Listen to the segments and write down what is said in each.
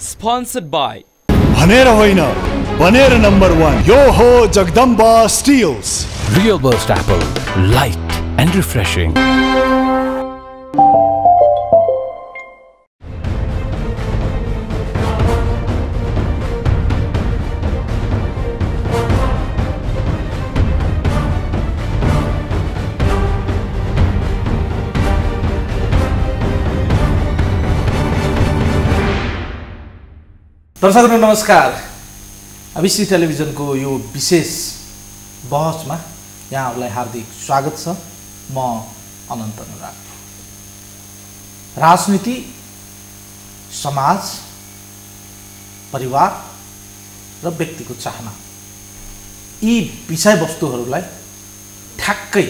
Sponsored by भनेर होइन बनेर नम्बर वान यो हो Jagdamba steels Real Burst Apple, light and refreshing. दर्शकहरू नमस्कार। अभिश्री टेलिभिजनको यो विशेष बहसमा यहाँहरूलाई हार्दिक स्वागत छ। म अनन्त अनुराग। राजनीति समाज परिवार र व्यक्तिको चाहना। यी विषयवस्तुहरूलाई ठ्याक्कै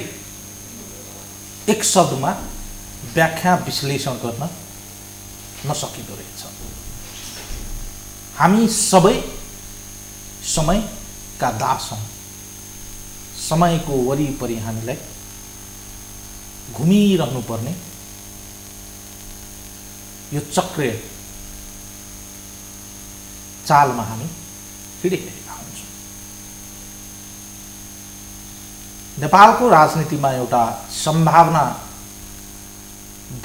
एक शब्दमा व्याख्या विश्लेषण गर्न नसकिँदो रहेछ। हामी सबै समयका दास हौँ। समयको वरिपरि हामीलाई घुमिरहनु पर्ने यो चक्रे चालमा हामी हिँडिरहेका हुन्छौँ। नेपालको राजनीतिमा एउटा सम्भावना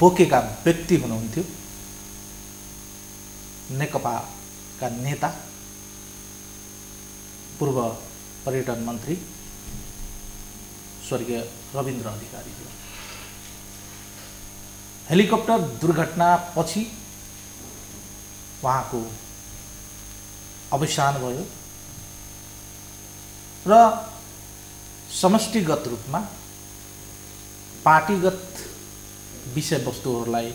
बोकेका व्यक्ति हुनुहुन्थ्यो नेकपा का नेता पूर्व पर्यटन मन्त्री स्वर्गीय रविन्द्र अधिकारीज्यू हेलिकप्टर दुर्घटनापछि उहाँको अवसान भयो र समष्टिगत रूपमा पार्टीगत विषयवस्तुहरूलाई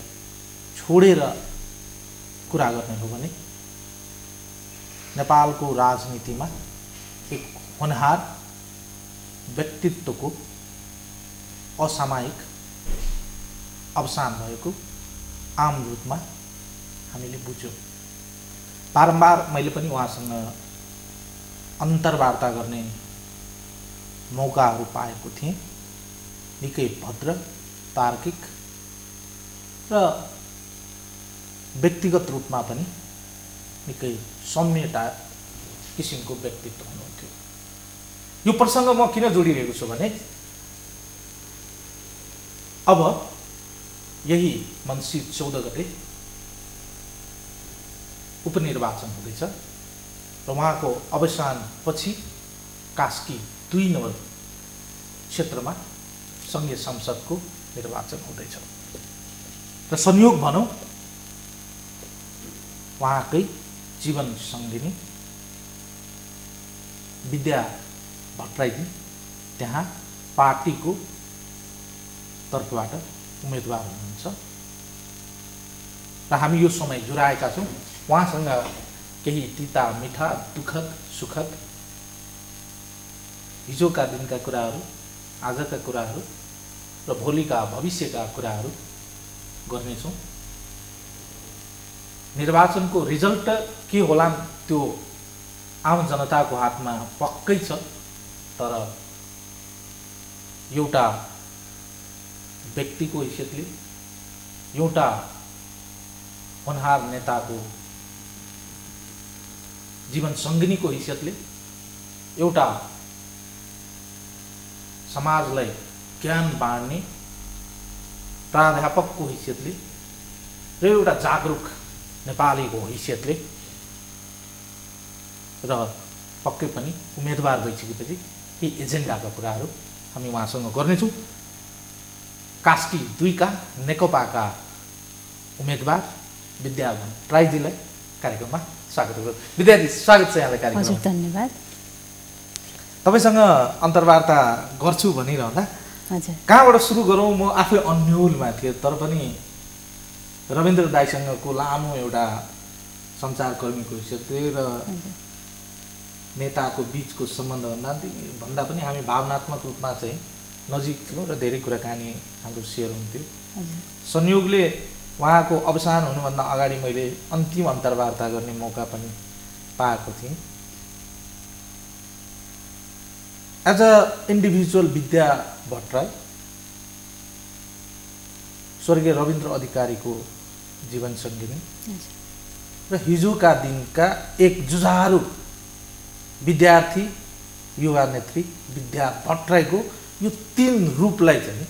छोडेर कुरा गर्ने हो भने नेपालको राजनीतिमा एक होनहार व्यक्तित्वको असामयिक अवसान भएको आम रूपमा हामीले बुझ्यौँ। बारम्बार मैले पनि उहाँसँग अन्तर्वार्ता गर्ने मौकाहरू पाएको थिएँ। निकै भद्र तार्किक र व्यक्तिगत रूपमा पनि निकै सौम्यता किसिमको व्यक्तित्व हुनुहुन्थ्यो। यो प्रसङ्ग म किन जोडिरहेको छु भने अब यही मन्सिर चौध गते उपनिर्वाचन हुँदैछ र उहाँको अवसानपछि कास्की दुई नम्बर क्षेत्रमा सङ्घीय संसदको निर्वाचन हुँदैछ। र संयोग भनौँ उहाँकै जीवन सङ्गिनी विद्या भट्टराईजी त्यहाँ पार्टीको तर्फबाट उम्मेदवार हुनुहुन्छ। र हामी यो समय जुराएका छौँ। उहाँसँग केही तिता मिठा दुःखद सुखद हिजोका दिनका कुराहरू आजका कुराहरू र भोलिका भविष्यका कुराहरू गर्नेछौँ। निर्वाचनको रिजल्ट के होला त्यो आम जनताको हातमा पक्कै छ तर एउटा व्यक्तिको हैसियतले एउटा होनहार नेताको जीवन सङ्गिनीको हैसियतले एउटा समाजलाई ज्ञान बाँड्ने प्राध्यापकको हैसियतले र एउटा जागरुक नेपालीको हैसियतले र पक्कै पनि उम्मेदवार भइसकेपछि यी एजेन्डाका कुराहरू हामी उहाँसँग गर्नेछौँ कास्की दुईका नेकपाका उम्मेदवार विद्या राईजीलाई कार्यक्रममा स्वागत गरौँ विद्यार्थी स्वागत छ यहाँलाई हजुर कार्यक्रममा धन्यवाद तपाईँसँग अन्तर्वार्ता गर्छु भनिरहँदा कहाँबाट सुरु गरौँ म आफै अन्यलमा थिएँ तर पनि रविन्द्र दाईसँगको लामो एउटा सञ्चारकर्मीको हैसियतले र नेताको बिचको सम्बन्धभन्दा भन्दा पनि हामी भावनात्मक रूपमा चाहिँ नजिक थियौँ र धेरै कुराकानी हाम्रो सेयर हुन्थ्यो। संयोगले उहाँको अवसान हुनुभन्दा अगाडि मैले अन्तिम अन्तर्वार्ता गर्ने मौका पनि पाएको थिएँ। As a individual Vidya Bhattarai स्वर्गीय रविन्द्र अधिकारीको जीवन सङ्गिनी र हिजोका दिनका एक जुझारु विद्यार्थी युवा नेत्री विद्या भट्टराईको यो तिन रूपलाई चाहिँ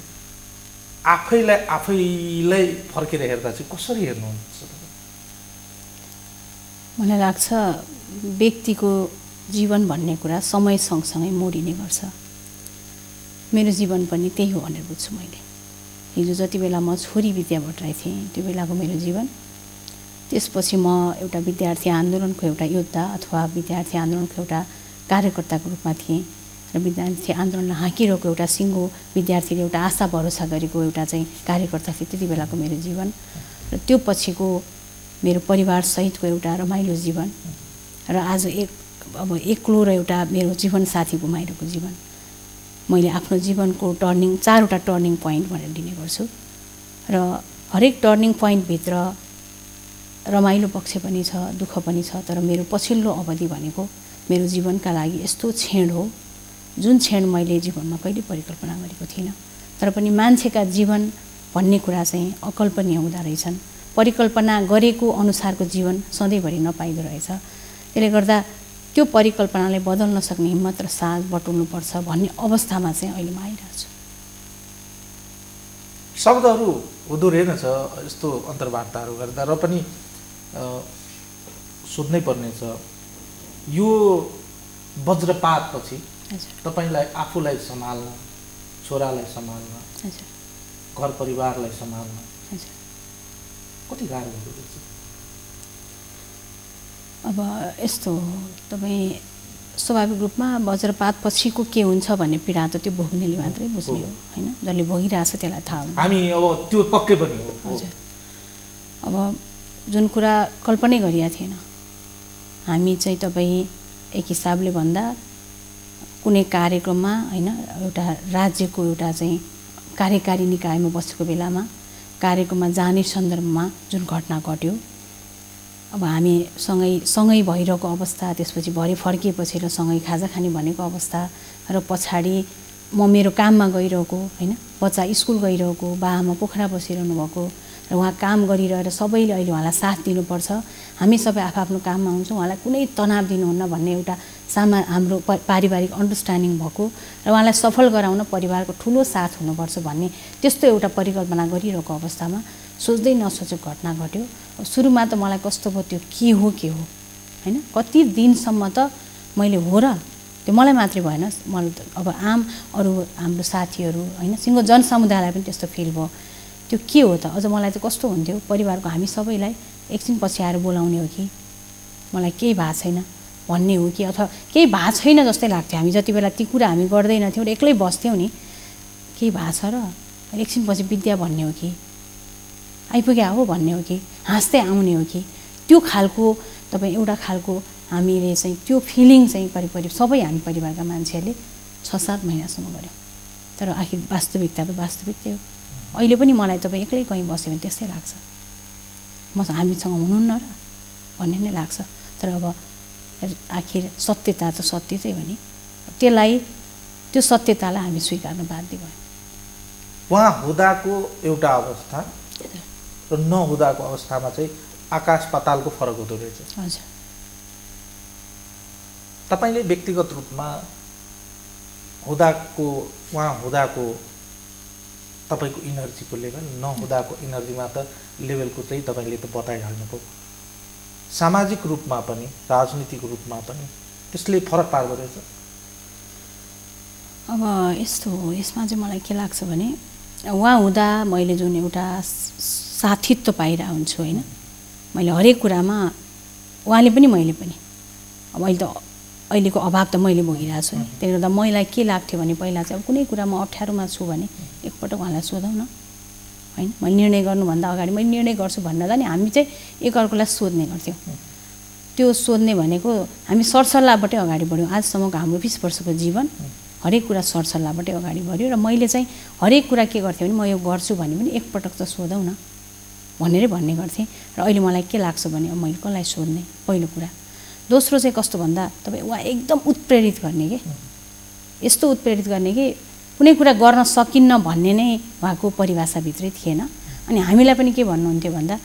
आफैलाई आफैलाई फर्केर हेर्दा चाहिँ कसरी हेर्नुहुन्छ? मलाई लाग्छ व्यक्तिको जीवन भन्ने कुरा समय सँगसँगै मोडिने गर्छ। मेरो जीवन पनि त्यही हो भनेर बुझ्छु मैले। हिजो जति बेला म छोरी विद्या भट्टराई थिएँ त्यो बेलाको मेरो जीवन। त्यसपछि म एउटा विद्यार्थी आन्दोलनको एउटा योद्धा अथवा विद्यार्थी आन्दोलनको एउटा कार्यकर्ताको रूपमा थिएँ र विद्यार्थी आन्दोलनलाई हाँकिरहेको एउटा सिङ्गो विद्यार्थीले एउटा आशा भरोसा गरेको एउटा चाहिँ कार्यकर्ता थिए त्यति बेलाको मेरो जीवन। र त्यो पछिको मेरो परिवारसहितको एउटा रमाइलो जीवन। र आज एक अब एक्लो र एउटा मेरो जीवनसाथी गुमाइरहेको जीवन। मैले आफ्नो जीवनको टर्निङ चारवटा टर्निङ पोइन्ट भनेर लिने गर्छु। र हरेक टर्निङ पोइन्टभित्र रमाइलो पक्ष पनि छ दुःख पनि छ तर मेरो पछिल्लो अवधि भनेको मेरो जीवनका लागि यस्तो क्षण हो जुन क्षण मैले जीवनमा कहिले परिकल्पना गरेको थिइनँ। तर पनि मान्छेका जीवन भन्ने कुरा चाहिँ अकल्पनीय हुँदो रहेछन्। परिकल्पना गरेको अनुसारको जीवन सधैँभरि नपाइदो रहेछ। त्यसले गर्दा त्यो परिकल्पनालाई बदल्न सक्ने हिम्मत र साथ बटुल्नुपर्छ भन्ने अवस्थामा चाहिँ अहिले म आइरहेको छु। शब्दहरू हुँदो रहेनछ यस्तो अन्तर्वार्ताहरू गर्दा र पनि सोध्नै पर्नेछ यो वज्रपातपछि तपाईँलाई आफूलाई सम्हाल्न छोरालाई सम्हाल्न घर परिवारलाई सम्हाल्न कति गाह्रो हुँदो रहेछ? अब यस्तो हो तपाईँ स्वाभाविक रूपमा वज्रपात पछिको के हुन्छ भन्ने पीडा त त्यो भोग्नेले मात्रै बुझ्ने हो होइन? जसले भोगिरहेछ त्यसलाई थाहा हुन्छ। हामी अब त्यो पक्कै पनि हजुर। अब जुन कुरा कल्पनै गरिएको थिएन हामी चाहिँ तपाईँ एक हिसाबले भन्दा कुनै कार्यक्रममा होइन एउटा राज्यको एउटा चाहिँ कार्यकारी निकायमा बसेको बेलामा कार्यक्रममा जाने सन्दर्भमा जुन घटना घट्यो अब हामी सँगै सँगै भइरहेको अवस्था त्यसपछि भरे फर्किएपछि र सँगै खाजा खाने भनेको अवस्था र पछाडि म मेरो काममा गइरहेको होइन? बच्चा स्कुल गइरहेको बाआमा पोखरा बसिरहनु भएको र उहाँ काम गरिरहेर सबैले अहिले उहाँलाई साथ दिनुपर्छ। हामी सबै आफ्नो काममा हुन्छौँ। उहाँलाई कुनै तनाव दिनुहुन्न भन्ने एउटा सामा हाम्रो पारिवारिक अन्डरस्ट्यान्डिङ भएको र उहाँलाई सफल गराउन परिवारको ठुलो साथ हुनुपर्छ भन्ने त्यस्तो एउटा परिकल्पना गरिरहेको अवस्थामा सोच्दै नसोचेको घटना घट्यो। सुरुमा त मलाई कस्तो भयो त्यो के हो के हो होइन? कति दिनसम्म त मैले हो र त्यो मलाई मात्रै भएन। मलाई अब आम अरू हाम्रो साथीहरू होइन? सिङ्गो जनसमुदायलाई पनि त्यस्तो फिल भयो। त्यो के हो त? अझ मलाई चाहिँ कस्तो हुन्थ्यो? परिवारको हामी सबैलाई एकछिन पछि आएर बोलाउने हो कि? मलाई केही भएको छैन भन्ने हो कि? अथवा केही भएको छैन जस्तै लाग्थ्यो हामी। जति बेला ती कुरा हामी गर्दैनथ्यौँ र एक्लै बस्थ्यौँ नि केही भएको छ र? एकछिन पछि विद्या भन्ने हो कि? आइपुग्या हो भन्ने हो कि? हाँस्दै आउने हो कि? त्यो खालको तपाईँ एउटा खालको हामीले चाहिँ त्यो फिलिङ चाहिँ करिब करिब सबै हामी परिवारका मान्छेहरूले छ सात महिनासम्म गऱ्यौँ। तर आखिर वास्तविकता त वास्तविकतै हो? अहिले पनि मलाई तपाईँ एक्लै कहीँ बस्यो भने त्यस्तै लाग्छ। म हामीसँग हुनुहुन्न र भन्ने नै लाग्छ। तर अब आखिर सत्यता त सत्य चाहिँ हो नि। त्यसलाई त्यो सत्यतालाई हामी स्वीकार्न बाध्य भयौँ। उहाँ हुँदाको एउटा अवस्था र नहुँदाको अवस्थामा चाहिँ आकाश पातालको फरक हुँदो रहेछ। हजुर। तपाईँले व्यक्तिगत रूपमा हुँदाको उहाँ हुँदाको तपाईँको इनर्जीको लेभल नहुँदाको इनर्जीमा त लेभलको चाहिँ तपाईँले त बताइहाल्नुभयो। सामाजिक रूपमा पनि राजनीतिक रूपमा पनि त्यसले फरक पार्दो रहेछ। अब यस्तो हो यसमा चाहिँ मलाई के लाग्छ भने उहाँ हुँदा मैले जुन एउटा साथित्व पाइरहेको हुन्छु होइन मैले हरेक कुरामा उहाँले पनि मैले पनि। अब अहिले त अहिलेको अभाव त मैले भोगिरहेको छु। नि त्यसले गर्दा मलाई के लाग्थ्यो भने पहिला चाहिँ अब कुनै कुरा म अप्ठ्यारोमा छु भने एकपटक उहाँलाई सोधौँ न। होइन मैले निर्णय गर्नुभन्दा अगाडि मैले निर्णय गर्छु भन्दा नि हामी चाहिँ एकअर्कोलाई सोध्ने गर्थ्यौँ। त्यो सोध्ने भनेको हामी सरसल्लाहबाटै अगाडि बढ्यौँ। आजसम्मको हाम्रो बिस वर्षको जीवन हरेक कुरा सरसल्लाहबाटै अगाडि बढ्यो र मैले चाहिँ हरेक कुरा के गर्थेँ भने म यो गर्छु भने पनि एकपटक त सोधौँ न। भनेरै भन्ने गर्थेँ र अहिले मलाई के लाग्छ भने अब मैले कसलाई सोध्ने? पहिलो कुरा। दोस्रो चाहिँ कस्तो भन्दा तपाईँ उहाँ एकदम उत्प्रेरित गर्ने कि? यस्तो उत्प्रेरित गर्ने कि कुनै कुरा गर्न सकिन्न भन्ने नै उहाँको परिभाषाभित्रै थिएन। अनि हामीलाई पनि के भन्नुहुन्थ्यो भन्दा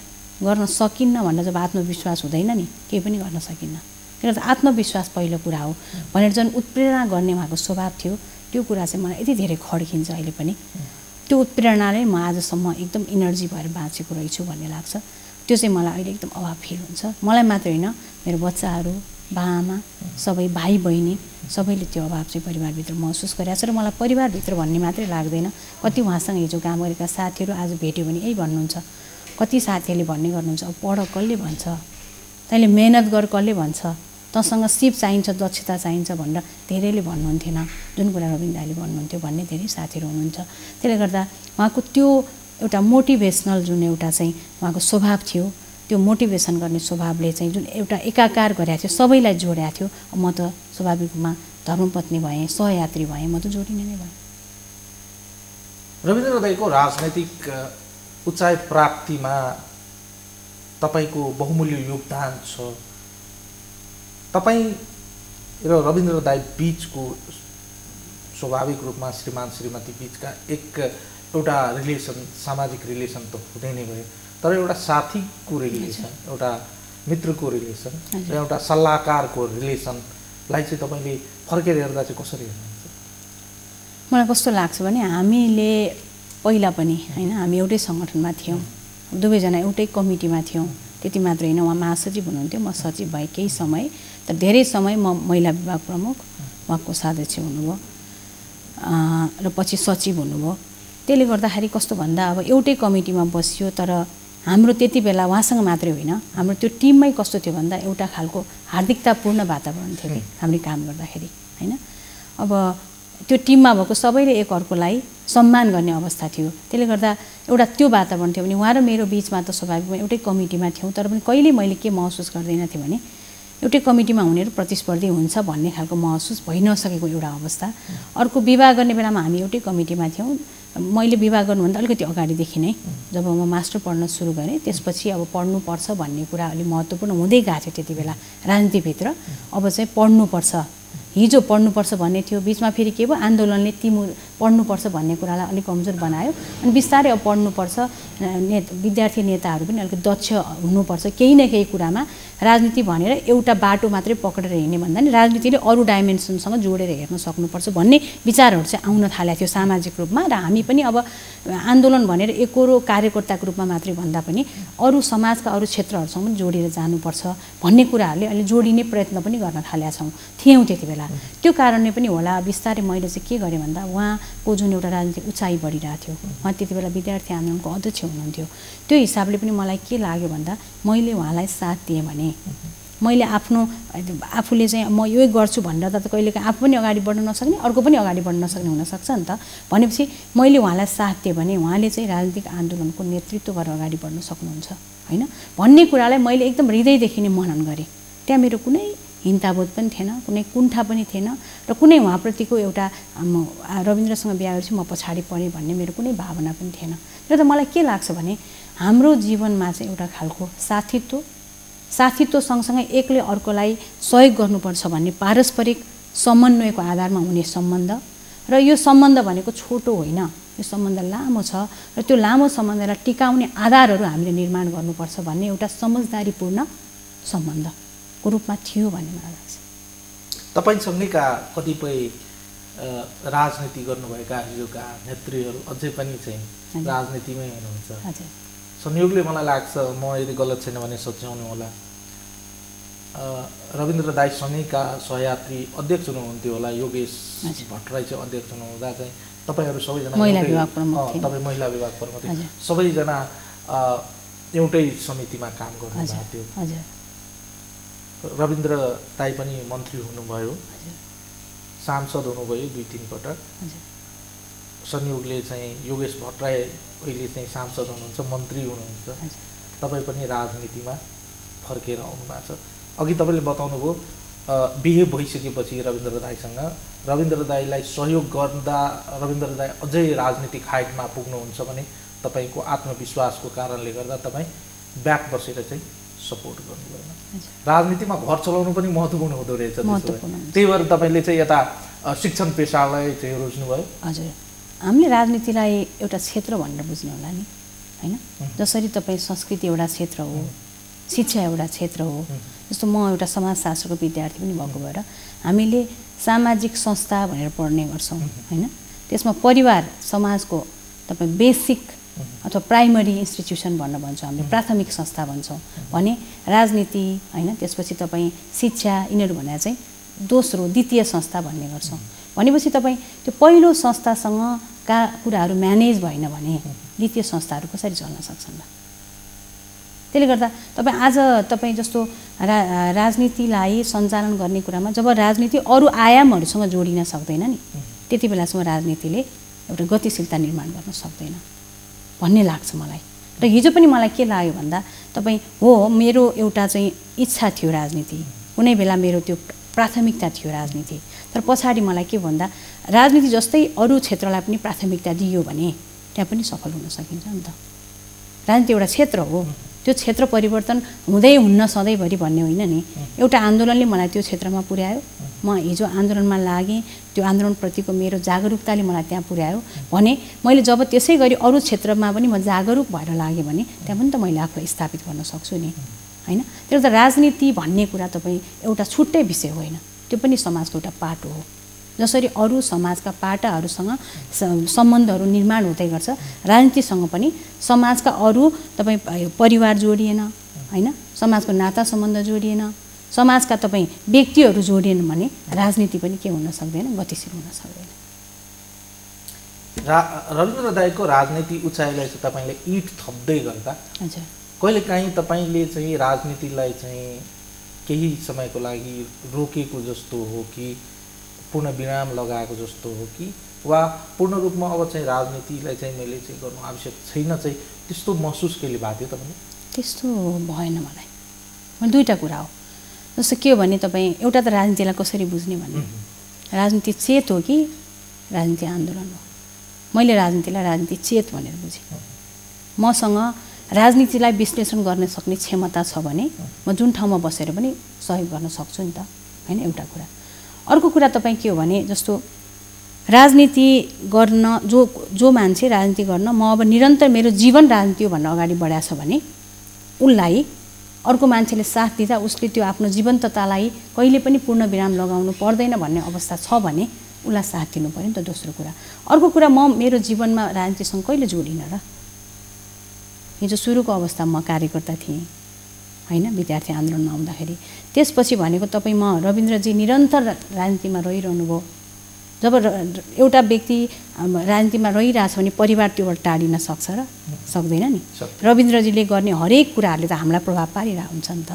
गर्न सकिन्न भनेर जब आत्मविश्वास हुँदैन नि केही पनि गर्न सकिन्न। किनभने आत्मविश्वास पहिलो कुरा हो भनेर जुन उत्प्रेरणा गर्ने उहाँको स्वभाव थियो त्यो कुरा चाहिँ मलाई यति धेरै खड्किन्छ अहिले पनि। त्यो उत्प्रेरणाले म आजसम्म एकदम इनर्जी भएर बाँचेको रहेछु भन्ने लाग्छ। त्यो चाहिँ मलाई अहिले एकदम अभाव फिल हुन्छ। मलाई मात्र होइन मेरो बच्चाहरू बाआमा सबै भाइ बहिनी सबैले त्यो अभाव चाहिँ परिवारभित्र महसुस गरिरहेको छ र मलाई परिवारभित्र भन्ने मात्रै लाग्दैन। कति उहाँसँग हिजो काम गरेका साथीहरू आज भेट्यो भने यही भन्नुहुन्छ। कति साथीहरूले भन्ने गर्नुहुन्छ अब पढ कसले भन्छ? तैँले मेहनत गर कसले भन्छ? तँसँग सिप चाहिन्छ दक्षता चाहिन्छ भनेर धेरैले भन्नुहुन्थेन। जुन कुरा रविन्द्र दाईले भन्नुहुन्थ्यो भन्ने धेरै साथीहरू हुनुहुन्छ। त्यसले गर्दा उहाँको त्यो एउटा मोटिभेसनल जुन एउटा चाहिँ उहाँको स्वभाव थियो त्यो मोटिभेसन गर्ने स्वभावले चाहिँ जुन एउटा एकाकार गरेको थियो सबैलाई जोडेको थियो म त स्वाभाविक रूपमा धर्मपत्नी भएँ सहयात्री भएँ म त जोडिने नै भएँ। रविन्द्र दाईको राजनैतिक उचाइ प्राप्तिमा तपाईँको बहुमूल्य योगदान छ। तपाईँ र रविन्द्र दाई बिचको स्वाभाविक रूपमा श्रीमान श्रीमती बिचका एक एउटा रिलेसन सामाजिक रिलेसन त हुँदै नै भयो तर एउटा साथीको रिलेसन एउटा मित्रको रिलेसन र। एउटा सल्लाहकारको रिलेसनलाई चाहिँ तपाईँले फर्केर हेर्दा चाहिँ कसरी हेर्नुहुन्छ? मलाई कस्तो लाग्छ भने हामीले पहिला पनि होइन हामी एउटै सङ्गठनमा थियौँ। दुवैजना एउटै कमिटीमा थियौँ। त्यति मात्र होइन उहाँ महासचिव हुनुहुन्थ्यो म सचिव भएँ केही समय तर धेरै समय म महिला विभाग प्रमुख उहाँको साध्यक्ष हुनुभयो र पछि सचिव हुनुभयो। त्यसले गर्दाखेरि कस्तो भन्दा अब एउटै कमिटीमा बसियो तर हाम्रो त्यति बेला उहाँसँग मात्रै होइन। हाम्रो त्यो टिममै कस्तो थियो भन्दा एउटा खालको हार्दिकतापूर्ण वातावरण थियो कि हामीले काम गर्दाखेरि होइन? अब त्यो टिममा भएको सबैले एकअर्कोलाई सम्मान गर्ने अवस्था थियो। त्यसले गर्दा एउटा त्यो वातावरण थियो भने उहाँ र मेरो बिचमा त स्वाभाविकमा एउटै कमिटीमा थियौँ तर पनि कहिले मैले के महसुस गर्दैन थिएँ भने एउटै कमिटीमा हुनेहरू प्रतिस्पर्धी हुन्छ भन्ने खालको महसुस भइ नसकेको एउटा अवस्था। अर्को विवाह गर्ने बेलामा हामी एउटै कमिटीमा थियौँ। मैले विवाह गर्नुभन्दा अलिकति अगाडिदेखि नै जब म मास्टर पढ्न सुरु गरेँ त्यसपछि अब पढ्नुपर्छ भन्ने कुरा अलिक महत्त्वपूर्ण हुँदै गएको थियो त्यति बेला राजनीतिभित्र। अब चाहिँ पढ्नुपर्छ। हिजो पढ्नुपर्छ भन्ने थियो बिचमा फेरि के भयो? आन्दोलनले तिमु पढ्नुपर्छ भन्ने कुरालाई अलिक कमजोर बनायो। अनि बिस्तारै अब पढ्नुपर्छ ने विद्यार्थी नेताहरू पनि अलिकति दक्ष हुनुपर्छ केही न केही कुरामा। राजनीति भनेर एउटा बाटो मात्रै पक्रेर हिँड्ने भन्दा नि राजनीतिले अरू डाइमेन्सनसँग जोडेर हेर्न सक्नुपर्छ भन्ने विचारहरू चाहिँ आउन थालेको थियो सामाजिक रूपमा। र हामी पनि अब आन्दोलन भनेर एकरो कार्यकर्ताको रूपमा मात्रै भन्दा पनि अरू समाजका अरू क्षेत्रहरूसँग पनि जोडिएर जानुपर्छ भन्ने कुराहरूले अहिले जोडिने प्रयत्न पनि गर्न थालेका छौँ। थियौँ त्यति बेला। त्यो कारणले पनि होला बिस्तारै मैले चाहिँ के गरेँ भन्दा उहाँको जुन एउटा राजनीतिक उचाइ बढिरहेको थियो। उहाँ त्यति बेला विद्यार्थी आन्दोलनको अध्यक्ष हुनुहुन्थ्यो। त्यो हिसाबले पनि मलाई के लाग्यो भन्दा मैले उहाँलाई साथ दिएँ भने। मैले आफ्नो आफूले चाहिँ म यो गर्छु भनेर त कहिलेकाहीँ आफू पनि अगाडि बढ्न नसक्ने अर्को पनि अगाडि बढ्न नसक्ने हुनसक्छ नि त। भनेपछि मैले उहाँलाई साथ दिएँ भने उहाँले चाहिँ राजनीतिक आन्दोलनको नेतृत्व गरेर अगाडि बढ्न सक्नुहुन्छ होइन? भन्ने कुरालाई मैले एकदम हृदयदेखि नै मनन गरेँ। त्यहाँ मेरो कुनै हिन्ताबोध पनि थिएन कुनै कुण्ठा पनि थिएन र कुनै उहाँप्रतिको एउटा म रविन्द्रसँग बिहा गरेपछि म पछाडि परेँ भन्ने मेरो कुनै भावना पनि थिएन। र त मलाई के लाग्छ भने हाम्रो जीवनमा चाहिँ एउटा खालको साथीत्व साथीत्व सँगसँगै एकले अर्कोलाई सहयोग गर्नुपर्छ भन्ने पारस्परिक समन्वयको आधारमा हुने सम्बन्ध र यो सम्बन्ध भनेको छोटो होइन। यो सम्बन्ध लामो छ र त्यो लामो सम्बन्धलाई टिकाउने आधारहरू हामीले निर्माण गर्नुपर्छ भन्ने एउटा समझदारीपूर्ण सम्बन्धको रूपमा थियो भन्ने मलाई लाग्छ तपाईँसँगैका कतिपय राजनीति गर्नुभएका हिजोका नेत्रीहरू अझै पनि चाहिँ। राजनीतिमै हुनुहुन्छ संयोगले मलाई लाग्छ म यदि गलत छैन भने सच्याउनु होला रविन्द्र दाईसँगैका सहयात्री अध्यक्ष हुनुहुन्थ्यो होला योगेश। भट्टराई चाहिँ अध्यक्ष हुनुहुँदा चाहिँ तपाईँहरू सबैजना। तपाईँ महिला विभाग प्रमुख। सबैजना एउटै समितिमा काम गर्नुभएको हजुर थियो हजुर रविन्द्र दाई पनि मन्त्री हुनुभयो। सांसद हुनुभयो दुई तिन पटक। संयोगले चाहिँ योगेश भट्टराई अहिले चाहिँ सांसद हुनुहुन्छ मन्त्री हुनुहुन्छ। तपाईँ पनि राजनीतिमा फर्केर आउनु भएको छ। अघि तपाईँले बताउनुभयो बिहे भइसकेपछि रविन्द्र दाईसँग। रविन्द्र दाईलाई सहयोग गर्दा रविन्द्र दाई अझै राजनीतिक हाइटमा पुग्नुहुन्छ भने तपाईँको आत्मविश्वासको कारणले गर्दा तपाईँ ब्याक बसेर चाहिँ सपोर्ट गर्नु भएन राजनीतिमा घर चलाउनु पनि महत्त्वपूर्ण हुँदो रहेछ। त्यही भएर तपाईँले चाहिँ यता शिक्षण पेसालाई चाहिँ रोज्नुभयो। हजुर। हामीले राजनीतिलाई एउटा क्षेत्र भनेर बुझ्ने होला नि होइन? जसरी तपाईँ संस्कृति एउटा क्षेत्र हो शिक्षा एउटा क्षेत्र हो जस्तो म एउटा समाजशास्त्रको विद्यार्थी पनि भएको भएर हामीले सामाजिक संस्था भनेर पढ्ने गर्छौँ होइन? त्यसमा परिवार समाजको तपाईँ बेसिक अथवा प्राइमरी इन्स्टिट्युसन भन्न भन्छौँ हामीले प्राथमिक संस्था भन्छौँ। भने राजनीति होइन त्यसपछि तपाईँ शिक्षा यिनीहरू भनेर चाहिँ दोस्रो द्वितीय संस्था भन्ने गर्छौँ। भनेपछि तपाईँ त्यो पहिलो संस्थासँग का कुराहरू म्यानेज भएन भने द्वितीय संस्थाहरू कसरी चल्न सक्छन् त्यसले गर्दा तपाईँ आज तपाईँ जस्तो रा राजनीतिलाई सञ्चालन गर्ने कुरामा जब राजनीति अरू आयामहरूसँग जोडिन सक्दैन नि त्यति बेलासम्म राजनीतिले एउटा गतिशीलता निर्माण गर्न सक्दैन। भन्ने लाग्छ मलाई। र हिजो पनि मलाई के लाग्यो भन्दा तपाईँ हो मेरो एउटा चाहिँ इच्छा थियो राजनीति। कुनै बेला मेरो त्यो प्राथमिकता थियो राजनीति। तर पछाडि मलाई के भन्दा राजनीति जस्तै अरू क्षेत्रलाई पनि प्राथमिकता दियो भने त्यहाँ पनि सफल हुन सकिन्छ नि त। राजनीति एउटा क्षेत्र हो। त्यो क्षेत्र परिवर्तन हुँदै हुन्न सधैँभरि भन्ने होइन नि। एउटा आन्दोलनले मलाई त्यो क्षेत्रमा पुर्यायो। म हिजो आन्दोलनमा लागेँ। त्यो आन्दोलनप्रतिको मेरो जागरुकताले मलाई त्यहाँ पुर्यायो भने मैले जब त्यसै गरी अरू क्षेत्रमा पनि म जागरुक भएर लागेँ भने त्यहाँ पनि त मैले आफूलाई स्थापित गर्न सक्छु नि। होइन? त्यो त राजनीति भन्ने कुरा तपाईँ एउटा छुट्टै विषय होइन। त्यो पनि समाजको एउटा पाटो हो। जसरी अरू समाजका पाटाहरूसँग सम्बन्धहरू निर्माण हुँदै गर्छ राजनीतिसँग पनि समाजका अरू तपाईँ परिवार जोडिएन होइन? समाजको नाता सम्बन्ध जोडिएन समाजका तपाईँ व्यक्तिहरू जोडिएन भने राजनीति पनि के हुन सक्दैन गतिशील हुन सक्दैन। रा रविन्द्र दाईको राजनीति उचाइलाई चाहिँ तपाईँले इट थप्दै गर्दा हजुर। कहिलेकाहीँ तपाईँले चाहिँ राजनीतिलाई चाहिँ केही समयको लागि रोकेको जस्तो हो कि पूर्ण विराम लगाएको जस्तो हो कि वा पूर्ण रूपमा अब चाहिँ राजनीतिलाई चाहिँ मैले चाहिँ गर्नु आवश्यक छैन चाहिँ त्यस्तो महसुस कहिले भएको थियो तपाईँले त्यस्तो भएन मलाई। मैले दुईवटा कुरा हो। जस्तो के हो भने तपाईँ एउटा त राजनीतिलाई कसरी बुझ्ने भन्ने? राजनीति चेत हो कि राजनीति आन्दोलन हो? मैले राजनीतिलाई राजनीति चेत भनेर बुझेँ। मसँग राजनीतिलाई विश्लेषण गर्न सक्ने क्षमता छ भने म जुन ठाउँमा बसेर पनि सहयोग गर्न सक्छु नि त। होइन एउटा कुरा। अर्को कुरा तपाईँ के हो भने जस्तो राजनीति गर्न जो जो मान्छे राजनीति गर्न म अब निरन्तर मेरो जीवन राजनीति हो भनेर अगाडि बढाएको छ भने उसलाई अर्को मान्छेले साथ दिँदा उसले त्यो आफ्नो जीवन्ततालाई कहिले पनि पूर्ण विराम लगाउनु पर्दैन भन्ने अवस्था छ भने उसलाई साथ दिनु पऱ्यो नि त दोस्रो कुरा। अर्को कुरा म मेरो जीवनमा राजनीतिसँग कहिले जोडिनँ र? हिजो सुरुको अवस्थामा म कार्यकर्ता थिएँ होइन? विद्यार्थी आन्दोलनमा आउँदाखेरि। त्यसपछि भनेको तपाईँ म रविन्द्रजी निरन्तर राजनीतिमा रहिरहनु भयो जब एउटा व्यक्ति राजनीतिमा रहिरहेछ भने परिवार त्योबाट टाढिन सक्छ र? सक्दैन नि। रविन्द्रजीले गर्ने हरेक कुराहरूले त हामीलाई प्रभाव पारिरहेको हुन्छ नि त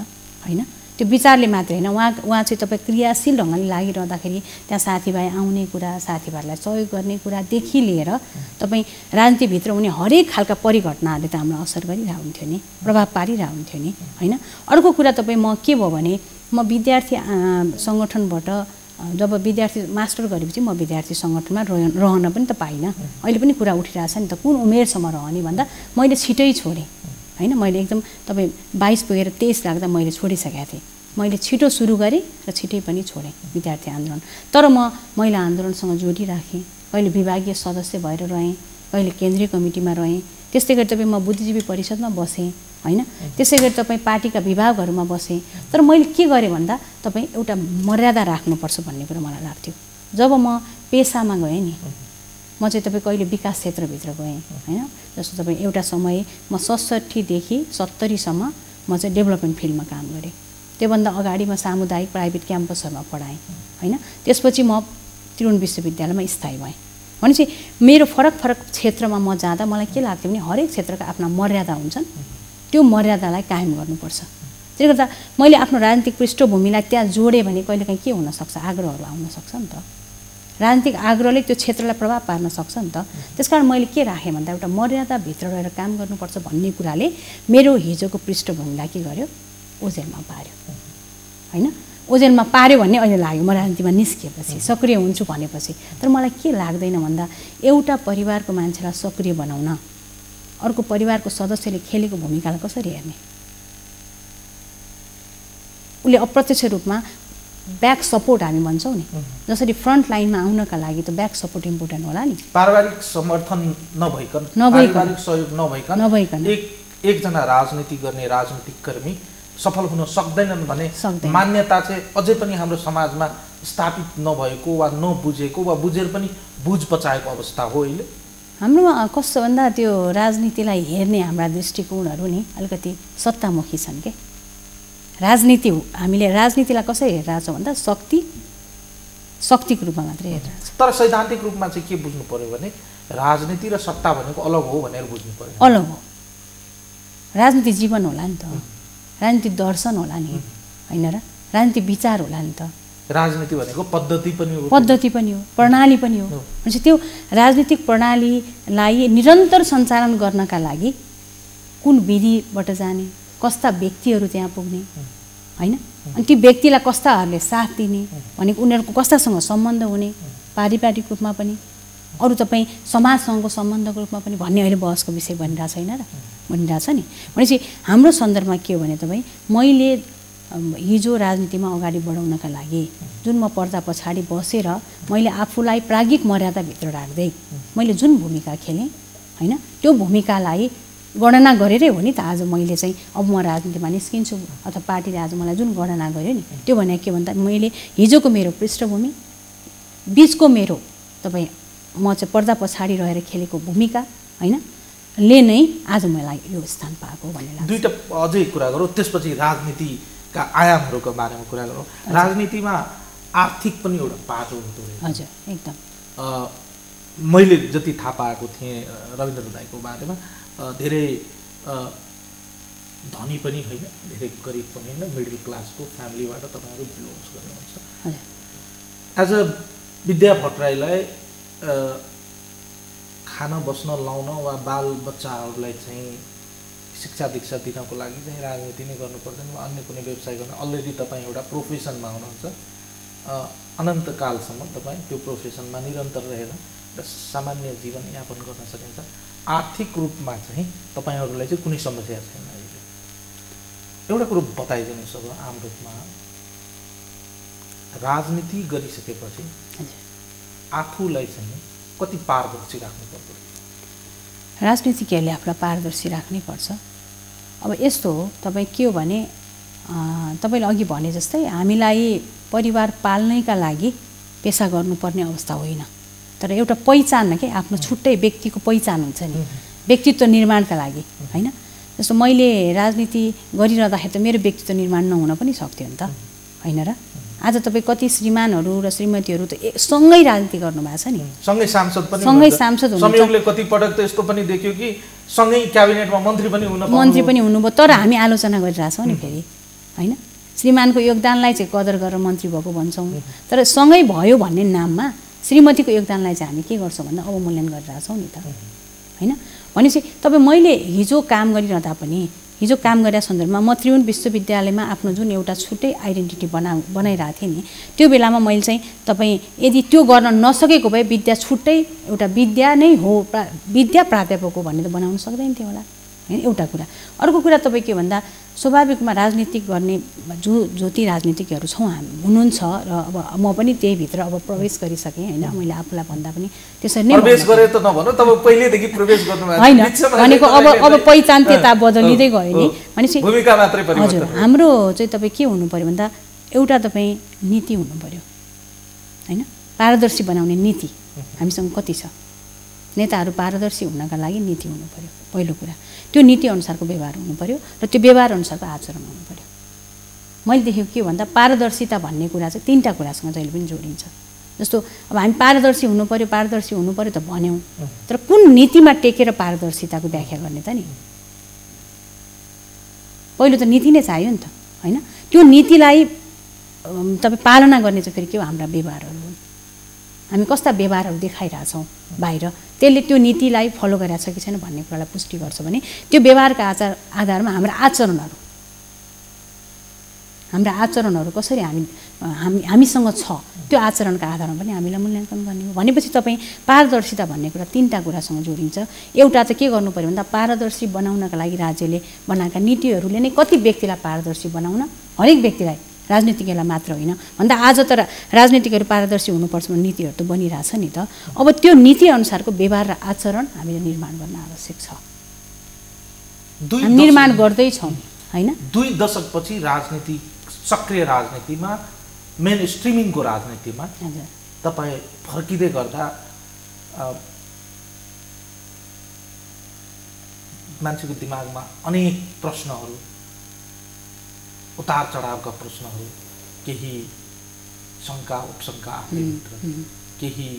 होइन? त्यो विचारले मात्रै होइन। उहाँ उहाँ चाहिँ तपाईँ क्रियाशील ढङ्गले लागिरहँदाखेरि त्यहाँ साथीभाइ आउने कुरा साथीभाइहरूलाई सहयोग गर्ने कुरादेखि लिएर तपाईँ राजनीतिभित्र हुने हरेक खालका परिघटनाहरूले त हामीलाई असर गरिरहेको हुन्थ्यो नि प्रभाव पारिरहेको हुन्थ्यो नि होइन? अर्को कुरा तपाईँ म के भयो भने म विद्यार्थी सङ्गठनबाट जब विद्यार्थी मास्टर गरेपछि म विद्यार्थी सङ्गठनमा रह रहन पनि त पाइनँ। अहिले पनि कुरा उठिरहेछ नि त कुन उमेरसम्म रहने भन्दा मैले छिटै छोडेँ। होइन मैले एकदम तपाईँ बाइस पुगेर तेइस राख्दा मैले छोडिसकेको थिएँ। मैले छिटो सुरु गरेँ र छिटै पनि छोडेँ विद्यार्थी आन्दोलन। तर म महिला आन्दोलनसँग जोडिराखेँ। कहिले विभागीय सदस्य भएर रहेँ कहिले केन्द्रीय कमिटीमा रहेँ। त्यस्तै गरी तपाईँ म बुद्धिजीवी परिषदमा बसेँ होइन? त्यसै गरी तपाईँ पार्टीका विभागहरूमा बसेँ। तर मैले के गरेँ भन्दा तपाईँ एउटा मर्यादा राख्नुपर्छ भन्ने कुरा मलाई लाग्थ्यो। जब म पेसामा गएँ नि म चाहिँ तपाईँ कहिले विकास क्षेत्रभित्र गएँ होइन? जस्तो तपाईँ एउटा समय म सडसठीदेखि सत्तरीसम्म म चाहिँ डेभलपमेन्ट फिल्डमा काम गरेँ। त्योभन्दा अगाडि म सामुदायिक प्राइभेट क्याम्पसहरूमा पढाएँ होइन? त्यसपछि म त्रिभुवन विश्वविद्यालयमा स्थायी भएँ। भनेपछि मेरो फरक फरक क्षेत्रमा म जाँदा मलाई के लाग्थ्यो भने हरेक क्षेत्रका आफ्ना मर्यादा हुन्छन्। त्यो मर्यादालाई कायम गर्नुपर्छ। त्यसले गर्दा मैले आफ्नो राजनीतिक पृष्ठभूमिलाई त्यहाँ जोडेँ भने कहिलेकाहीँ के हुनसक्छ? आग्रहहरू आउन सक्छ नि त। राजनीतिक आग्रहले त्यो क्षेत्रलाई प्रभाव पार्न सक्छ नि त। त्यसकारण मैले के राखेँ भन्दा एउटा मर्यादाभित्र रहेर काम गर्नुपर्छ भन्ने कुराले मेरो हिजोको पृष्ठभूमिलाई के गर्यो? ओजेलमा पार्यो। होइन? ओजेलमा पार्यो भन्ने अहिले लाग्यो। म राजनीतिमा निस्किएपछि सक्रिय हुन्छु भनेपछि। तर मलाई के लाग्दैन भन्दा एउटा परिवारको मान्छेलाई सक्रिय बनाउन अर्को परिवारको सदस्यले खेलेको भूमिकालाई कसरी हेर्ने? उसले अप्रत्यक्ष रूपमा ब्याक सपोर्ट हामी भन्छौँ नि जसरी फ्रन्ट लाइनमा आउनका लागि त ब्याक सपोर्ट इम्पोर्टेन्ट होला नि पारिवारिक समर्थन नभइकन नभइकन। पारिवारिक सहयोग नभइकन नभइकन। एक एकजना राजनीति गर्ने राजनीतिक कर्मी सफल हुन सक्दैनन् भने। मान्यता चाहिँ अझै पनि हाम्रो समाजमा स्थापित नभएको वा नबुझेको वा बुझेर पनि बुझ पचाएको अवस्था हो अहिले हाम्रोमा कस्तो भन्दा त्यो राजनीतिलाई हेर्ने हाम्रा दृष्टिकोणहरू नि अलिकति सत्तामुखी छन् के राजनीति हो। हामीले राजनीतिलाई कसरी हेरिरहेको छौँ भन्दा शक्ति शक्तिको रूपमा मात्रै हेरिरहेको छ। तर सैद्धान्तिक रूपमा चाहिँ के बुझ्नु पर्यो भने राजनीति र सत्ता भनेको अलग हो भनेर बुझ्नु पर्यो। अलग हो। राजनीति जीवन होला नि त। राजनीति दर्शन होला नि। होइन र? राजनीति विचार होला नि त। राजनीति भनेको पद्धति पनि हो। पद्धति पनि हो। प्रणाली पनि हो। भनेपछि त्यो राजनीतिक प्रणालीलाई निरन्तर सञ्चालन गर्नका लागि कुन विधिबाट जाने? कस्ता व्यक्तिहरू त्यहाँ पुग्ने? होइन? अनि ती व्यक्तिलाई कस्ताहरूले साथ दिने? भनेको उनीहरूको कस्तासँग सम्बन्ध हुने? पारिवारिक रूपमा पनि? अरू तपाईँ समाजसँगको सम्बन्धको रूपमा पनि भन्ने अहिले बहसको विषय बनिरहेको छैन र बनिरहेछ नि। भनेपछि हाम्रो सन्दर्भमा के हो भने तपाईँ मैले हिजो राजनीतिमा अगाडि बढाउनका लागि जुन म पर्दा पछाडि बसेर मैले आफूलाई प्राज्ञिक मर्यादाभित्र राख्दै मैले जुन भूमिका खेलेँ होइन? त्यो भूमिकालाई गणना गरेरै हो नि त आज मैले चाहिँ। अब म राजनीतिमा निस्किन्छु अथवा पार्टीले आज मलाई जुन गणना गर्यो नि त्यो भने के भन्दा मैले हिजोको मेरो पृष्ठभूमि बिचको मेरो तपाईँ म चाहिँ पर्दा पछाडि रहेर खेलेको भूमिका होइन? ले नै आज मलाई यो स्थान पाएको भन्ने लाग्छ। दुईवटा अझै कुरा गरौँ त्यसपछि राजनीतिका आयामहरूको बारेमा कुरा गरौँ। राजनीतिमा आर्थिक पनि एउटा पाटो हुँदो रहेछ हजुर एकदम। मैले जति थाहा पाएको थिएँ रविन्द्र दाईको बारेमा धेरै धनी पनि होइन धेरै गरिब पनि होइन मिडल क्लासको फ्यामिलीबाट तपाईँहरू बिलोङ्स गर्नुहुन्छ। एज अ विद्या भट्टराईलाई खान बस्न लाउन वा बाल बच्चाहरूलाई चाहिँ शिक्षा दीक्षा दिनको लागि चाहिँ राजनीति नै गर्नु पर्दैन वा अन्य कुनै व्यवसाय गर्न। अलरेडी तपाईँ एउटा प्रोफेसनमा हुनुहुन्छ। अनन्तकालसम्म तपाईँ त्यो प्रोफेसनमा निरन्तर रहेर एउटा सामान्य जीवनयापन गर्न सकिन्छ। आर्थिक रूपमा चाहिँ तपाईँहरूलाई चाहिँ कुनै समस्या छैन अहिले। एउटा कुरो बताइदिनुहोस् अब आम रूपमा। राजनीति गरिसकेपछि आफूलाई चाहिँ कति पारदर्शी राख्नु पर्छ राजनीतिज्ञहरूले आफूलाई पारदर्शी राख्नै पर्छ। अब यस्तो हो तपाईँ के हो भने तपाईँले अघि भने जस्तै हामीलाई परिवार पाल्नैका लागि पेसा गर्नुपर्ने अवस्था होइन। तर एउटा पहिचानमा के? आफ्नो छुट्टै व्यक्तिको पहिचान हुन्छ नि। व्यक्तित्व निर्माणका लागि होइन? जस्तो मैले राजनीति गरिरहँदाखेरि त मेरो व्यक्तित्व निर्माण नहुन पनि सक्थ्यो नि त। होइन र? आज तपाईँ कति श्रीमानहरू र श्रीमतीहरू त सँगै राजनीति गर्नुभएको छ नि। सँगै सांसद पनि सँगै। सांसद। संयोगले कति पटक त यस्तो पनि देख्यो कि सँगै क्याबिनेटमा मन्त्री पनि हुन मन्त्री पनि हुनुभयो तर हामी आलोचना गरिरहेछौँ नि फेरि। होइन? श्रीमानको योगदानलाई चाहिँ कदर गरेर मन्त्री भएको भन्छौँ। तर सँगै भयो भन्ने नाममा श्रीमतीको योगदानलाई चाहिँ हामी के गर्छौँ भन्दा अवमूल्यन गरिरहेछौँ नि त। होइन? भनेपछि तपाईँ मैले हिजो काम गरिरहँदा पनि हिजो काम गरेका सन्दर्भमा म त्रिभुवन विश्वविद्यालयमा आफ्नो जुन एउटा छुट्टै आइडेन्टिटी बना बनाइरहेको थिएँ नि त्यो बेलामा मैले चाहिँ तपाईँ यदि त्यो गर्न नसकेको भए विद्या छुट्टै एउटा विद्या नै हो प्रा विद्या प्राध्यापक हो भन्ने त बनाउन सक्दैन थियो होला। होइन एउटा कुरा। अर्को कुरा तपाईँ के भन्दा स्वाभाविकमा राजनीतिक गर्ने जो ज्योति राजनीतिज्ञहरू छौँ हामी हुनुहुन्छ र अब म पनि त्यही भित्र अब प्रवेश गरिसकेँ होइन मैले आफूलाई भन्दा पनि त्यसरी नै होइन भनेको अब अब पहिचान त्यता बदलिँदै गयो नि। भनेपछि हजुर। हाम्रो चाहिँ तपाईँ के हुनु पऱ्यो भन्दा एउटा तपाईँ नीति हुनु पऱ्यो होइन? पारदर्शी बनाउने नीति हामीसँग कति छ? नेताहरू पारदर्शी हुनका लागि नीति हुनु पऱ्यो पहिलो कुरा। त्यो नीति अनुसारको व्यवहार हुनु पऱ्यो र त्यो व्यवहार अनुसारको आचरण हुनु पऱ्यो मैले देखेको के भन्दा पारदर्शिता भन्ने कुरा चाहिँ तिनवटा कुरासँग जहिले पनि जोडिन्छ। जस्तो अब हामी पारदर्शी हुनु पऱ्यो पारदर्शी हुनु पऱ्यो त भन्यौँ। तर कुन नीतिमा टेकेर पारदर्शिताको व्याख्या गर्ने त नि? पहिलो त नीति नै चाहियो नि त होइन? त्यो नीतिलाई तपाईँ पालना गर्ने चाहिँ फेरि के हो? हाम्रा व्यवहारहरू हुन्। हामी कस्ता व्यवहारहरू देखाइरहेछौँ बाहिर। त्यसले त्यो नीतिलाई फलो गरिरहेको छ कि छैन भन्ने कुरालाई पुष्टि गर्छ भने त्यो व्यवहारका आचार आधारमा हाम्रा आचरणहरू। हाम्रा आचरणहरू कसरी हामी हामी हामीसँग छ? त्यो आचरणका आधारमा पनि हामीलाई मूल्याङ्कन गर्ने हो। भनेपछि तपाईँ पारदर्शिता भन्ने कुरा तिनवटा कुरासँग जोडिन्छ। एउटा चाहिँ के गर्नु पऱ्यो भन्दा पारदर्शी बनाउनका लागि राज्यले बनाएका नीतिहरूले नै कति व्यक्तिलाई पारदर्शी बनाउन? हरेक व्यक्तिलाई। राजनीतिज्ञलाई मात्र होइन। भन्दा आज त राजनीतिकहरू पारदर्शी हुनुपर्छ भन्ने नीतिहरू त बनिरहेछ नि त। अब त्यो नीति अनुसारको व्यवहार र आचरण हामीले निर्माण गर्न आवश्यक छ। निर्माण गर्दैछौँ होइन? दुई दशकपछि राजनीति सक्रिय राजनीतिमा मेन स्ट्रिमिङको राजनीतिमा तपाईँ फर्किँदै गर्दा मान्छेको दिमागमा अनेक प्रश्नहरू उतार चढावका प्रश्नहरू केही शङ्का उपशङ्का आफ्नै भित्र केही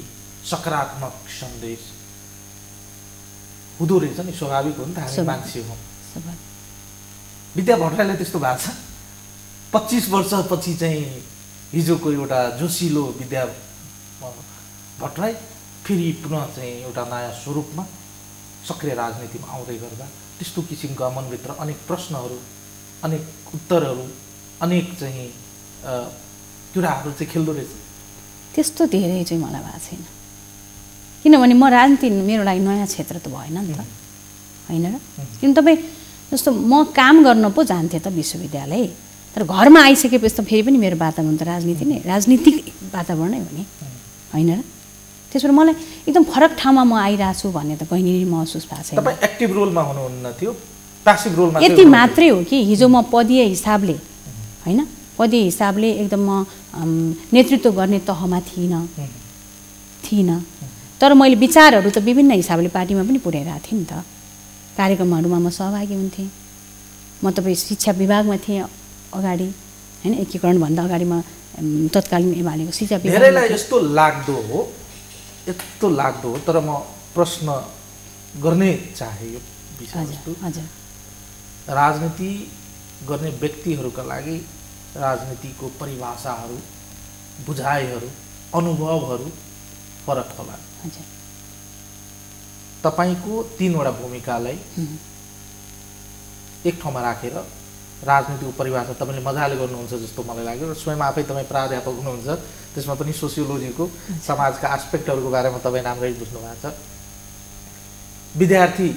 सकारात्मक सन्देश। हुँदो रहेछ नि स्वाभाविक हो नि त हामी। मान्छे हौँ। विद्या भट्टराईलाई त्यस्तो भएको छ? पच्चिस वर्षपछि चाहिँ हिजोको एउटा जोसिलो विद्या भट्टराई फेरि पुनः चाहिँ एउटा नयाँ स्वरूपमा सक्रिय राजनीतिमा आउँदै गर्दा त्यस्तो किसिमका मनभित्र अनेक प्रश्नहरू अनेक उत्तरहरू अनेक चाहिँ कुराहरू चाहिँ खेल्दो रहेछ। त्यस्तो धेरै चाहिँ मलाई भएको छैन। किनभने म राजनीति मेरो लागि नयाँ क्षेत्र त भएन नि त। होइन र? किन तपाईँ जस्तो म काम गर्न पो जान्थेँ त विश्वविद्यालय। तर घरमा आइसकेपछि त फेरि पनि मेरो वातावरण त राजनीति नै राजनीतिक वातावरणै हो नि। होइन र? त्यसबाट मलाई एकदम फरक ठाउँमा म आइरहेको छु भन्ने त कहिले नि महसुस भएको छैन। तपाईँ एक्टिभ रोलमा हुनुहुन्न थियो। रोलमा यति मात्रै हो कि हिजो म पदीय हिसाबले होइन? पदीय हिसाबले एकदम म नेतृत्व गर्ने तहमा थिइनँ। थिइनँ। तर मैले विचारहरू त विभिन्न हिसाबले पार्टीमा पनि पुर्याइरहेको थिएँ नि त। कार्यक्रमहरूमा म सहभागी हुन्थेँ। म तपाईँ शिक्षा विभागमा थिएँ अगाडि होइन? एकीकरणभन्दा अगाडि म तत्कालीन एमालेको शिक्षा थिएँ। यस्तो लाग्दो हो यस्तो लाग्दो हो तर म प्रश्न गर्ने चाहे यो हजुर हजुर। राजनीति गर्ने व्यक्तिहरूका लागि राजनीतिको परिभाषाहरू बुझाइहरू अनुभवहरू फरक होला। तपाईँको तिनवटा भूमिकालाई। एक ठाउँमा राखेर राजनीतिको परिभाषा तपाईँले मजाले गर्नुहुन्छ जस्तो मलाई लाग्यो र स्वयं आफै तपाईँ प्राध्यापक हुनुहुन्छ त्यसमा पनि सोसियोलोजीको समाजका आस्पेक्टहरूको बारेमा तपाईँ राम्ररी बुझ्नु भएको छ। विद्यार्थी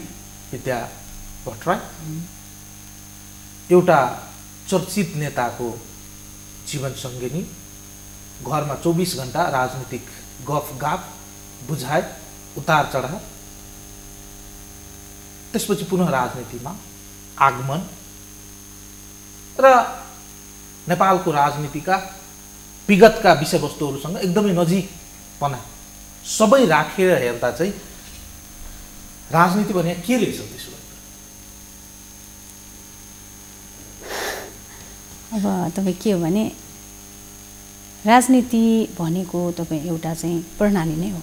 विद्या भट्टराई। एउटा चर्चित नेताको जीवन सङ्गिनी घरमा चौबिस घन्टा राजनीतिक गफ गाफ बुझाए उतार चढाव त्यसपछि पुनः राजनीतिमा आगमन र नेपालको राजनीतिका विगतका विषयवस्तुहरूसँग एकदमै नजिकपना सबै राखेर हेर्दा चाहिँ राजनीति भने के रहेछ त्यसो अब तपाईँ के हो भने राजनीति भनेको तपाईँ एउटा चाहिँ प्रणाली नै हो।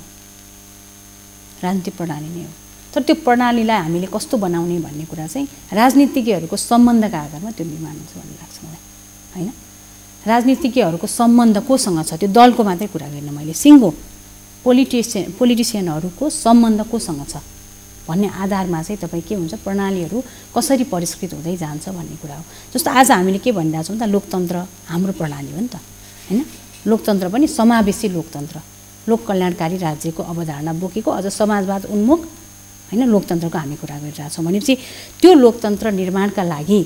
राजनीतिक प्रणाली नै हो। तर त्यो प्रणालीलाई हामीले कस्तो बनाउने भन्ने कुरा चाहिँ राजनीतिज्ञहरूको सम्बन्धका आधारमा त्यो निर्माण हुन्छ भन्ने लाग्छ मलाई होइन? राजनीतिज्ञहरूको सम्बन्ध कोसँग छ? त्यो दलको मात्रै कुरा गरिनँ मैले सिङ्गो पोलिटिसियन पोलिटिसियनहरूको सम्बन्ध कोसँग छ? भन्ने आधारमा चाहिँ तपाईँ के हुन्छ प्रणालीहरू कसरी परिष्कृत हुँदै जान्छ भन्ने कुरा हो। जस्तो आज हामीले के भनिरहेछौँ त लोकतन्त्र हाम्रो प्रणाली हो नि त होइन? लोकतन्त्र पनि समावेशी लोकतन्त्र। लोक कल्याणकारी राज्यको अवधारणा बोकेको अझ समाजवाद उन्मुख होइन? लोकतन्त्रको हामी कुरा गरिरहेछौँ भनेपछि त्यो लोकतन्त्र निर्माणका लागि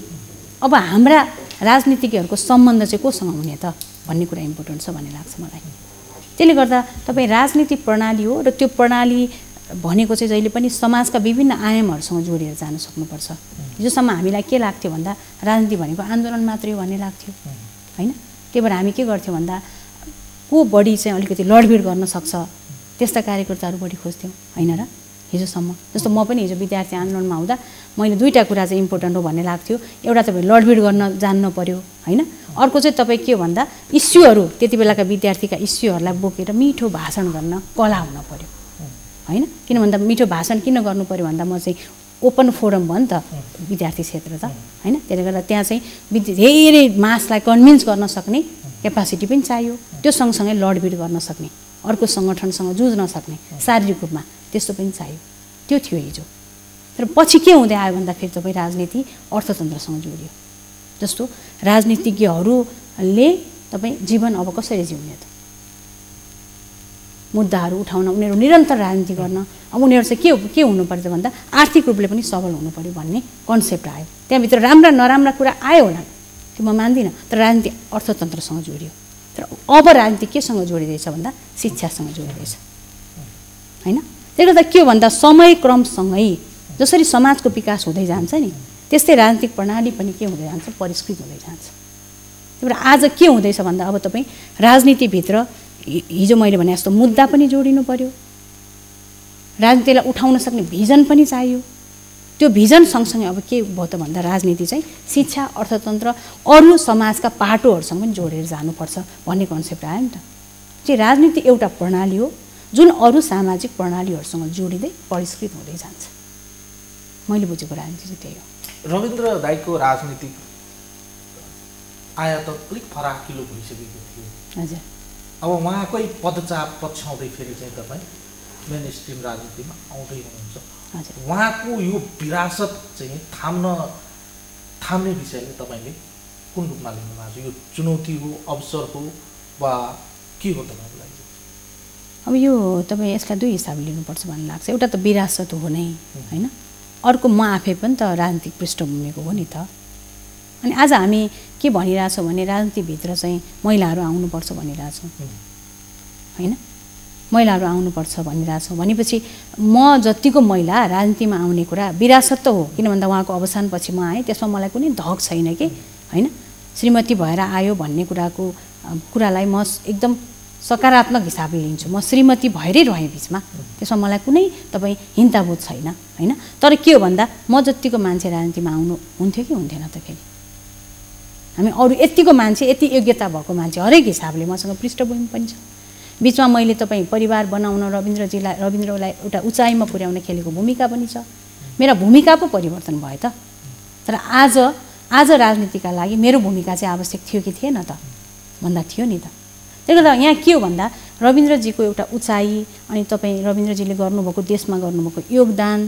अब हाम्रा राजनीतिज्ञहरूको सम्बन्ध चाहिँ कोसँग हुने त भन्ने कुरा इम्पोर्टेन्ट छ भन्ने लाग्छ मलाई। त्यसले गर्दा तपाईँ राजनीतिक प्रणाली हो र त्यो प्रणाली भनेको चाहिँ जहिले पनि समाजका विभिन्न आयामहरूसँग जोडिएर जान सक्नुपर्छ। हिजोसम्म हामीलाई के लाग्थ्यो भन्दा राजनीति भनेको आन्दोलन मात्रै हो भन्ने लाग्थ्यो। होइन? त्यही भएर हामी के गर्थ्यौँ भन्दा को बढी चाहिँ अलिकति लडभिड गर्न सक्छ त्यस्ता कार्यकर्ताहरू बढी खोज्थ्यौँ। होइन र? हिजोसम्म। जस्तो म पनि हिजो विद्यार्थी आन्दोलनमा हुँदा मैले दुईवटा कुरा चाहिँ इम्पोर्टेन्ट हो भन्ने लाग्थ्यो। एउटा तपाईँ लडभिड गर्न जान्नु पऱ्यो होइन? अर्को चाहिँ तपाईँ के हो भन्दा इस्युहरू त्यति बेलाका विद्यार्थीका इस्युहरूलाई बोकेर मिठो भाषण गर्न कला हुन पऱ्यो होइन? किन भन्दा मिठो भाषण किन गर्नु पऱ्यो भन्दा म चाहिँ ओपन फोरम भयो नि त विद्यार्थी क्षेत्र त होइन? त्यसले गर्दा त्यहाँ चाहिँ धेरै मासलाई कन्भिन्स गर्न सक्ने क्यापासिटी पनि चाहियो त्यो सँगसँगै लडभिड गर्न सक्ने अर्को सङ्गठनसँग जुझ्न सक्ने शारीरिक रूपमा त्यस्तो पनि चाहियो। त्यो थियो हिजो। तर पछि के हुँदै आयो भन्दा फेरि तपाईँ राजनीति अर्थतन्त्रसँग जोडियो। जस्तो राजनीतिज्ञहरूले तपाईँ जीवन अब कसरी जिउने त? मुद्दाहरू उठाउन उनीहरू निरन्तर राजनीति गर्न अब उनीहरू चाहिँ के के हुनु पर्छ भन्दा आर्थिक रूपले पनि सबल हुनु पऱ्यो भन्ने कन्सेप्ट आयो। त्यहाँभित्र राम्रा नराम्रा कुरा आयो होला। त्यो म मान्दिनँ तर राजनीति अर्थतन्त्रसँग जोडियो। तर अब राजनीति केसँग जोडिँदैछ भन्दा शिक्षासँग जोडिँदैछ। होइन? त्यसले गर्दा के हो भन्दा समयक्रमसँगै जसरी समाजको विकास हुँदै जान्छ नि त्यस्तै राजनीतिक प्रणाली पनि के हुँदै जान्छ? परिष्कृत हुँदै जान्छ। त्यही भएर आज के हुँदैछ भन्दा अब तपाईँ राजनीतिभित्र हिजो मैले भने जस्तो मुद्दा पनि जोडिनु पर्यो। राजनीतिलाई उठाउन सक्ने भिजन पनि चाहियो। त्यो भिजन सँगसँगै अब के भयो त भन्दा राजनीति चाहिँ शिक्षा अर्थतन्त्र अरू समाजका पाटोहरूसँग पनि जोडेर जानुपर्छ भन्ने कन्सेप्ट आयो नि त। चाहिँ राजनीति एउटा प्रणाली हो जुन अरू सामाजिक प्रणालीहरूसँग जोडिँदै परिष्कृत हुँदै जान्छ। मैले बुझेको राजनीति चाहिँ त्यही हो। रविन्द्र दाईको राजनीतिक आयात अलिक फराकिलो भइसकेको थियो। हजुर। अब उहाँकै पदचाप पछ्याउँदै फेरि चाहिँ तपाईँ मेन स्ट्रिम राजनीतिमा आउँदै हुनुहुन्छ। हजुर। उहाँको यो विरासत चाहिँ थाम्न थाम्ने विषयले तपाईँले कुन रूपमा लिनु भएको छ? यो चुनौती हो अवसर हो वा के हो तपाईँको लागि? अब यो तपाईँ यसलाई दुई हिसाबले लिनुपर्छ भन्ने लाग्छ। एउटा त विरासत हो नै होइन? अर्को म आफै पनि त राजनीतिक पृष्ठभूमिको हो नि त। अनि आज हामी के भनिरहेछौँ भने राजनीतिभित्र चाहिँ महिलाहरू आउनुपर्छ भनिरहेछौँ। होइन? महिलाहरू आउनुपर्छ भनिरहेछौँ। भनेपछि म जतिको महिला राजनीतिमा आउने कुरा विरासत त हो किन भन्दा उहाँको अवसानपछि म आएँ त्यसमा मलाई कुनै धक छैन कि? होइन? श्रीमती भएर आयो भन्ने कुराको कुरालाई म एकदम सकारात्मक हिसाबले लिन्छु। म श्रीमती भएरै रहेँ बिचमा त्यसमा मलाई कुनै तपाईँ हिन्ताबोध छैन। होइन? तर के हो भन्दा म जतिको मान्छे राजनीतिमा आउनु हुन्थ्यो कि हुन्थेन त फेरि। हामी अरू यतिको मान्छे यति योग्यता भएको मान्छे हरेक हिसाबले मसँग पृष्ठभूमि पनि छ। बिचमा मैले तपाईँ परिवार बनाउन रविन्द्रजीलाई रविन्द्रलाई एउटा उचाइमा पुर्याउन खेलेको भूमिका पनि छ। मेरा भूमिका पो परिवर्तन भयो त। तर आज आज राजनीतिका लागि मेरो भूमिका चाहिँ आवश्यक थियो कि थिएन त? भन्दा थियो नि त। त्यसले गर्दा यहाँ के हो भन्दा रविन्द्रजीको एउटा उचाइ अनि तपाईँ रविन्द्रजीले गर्नुभएको देशमा गर्नुभएको योगदान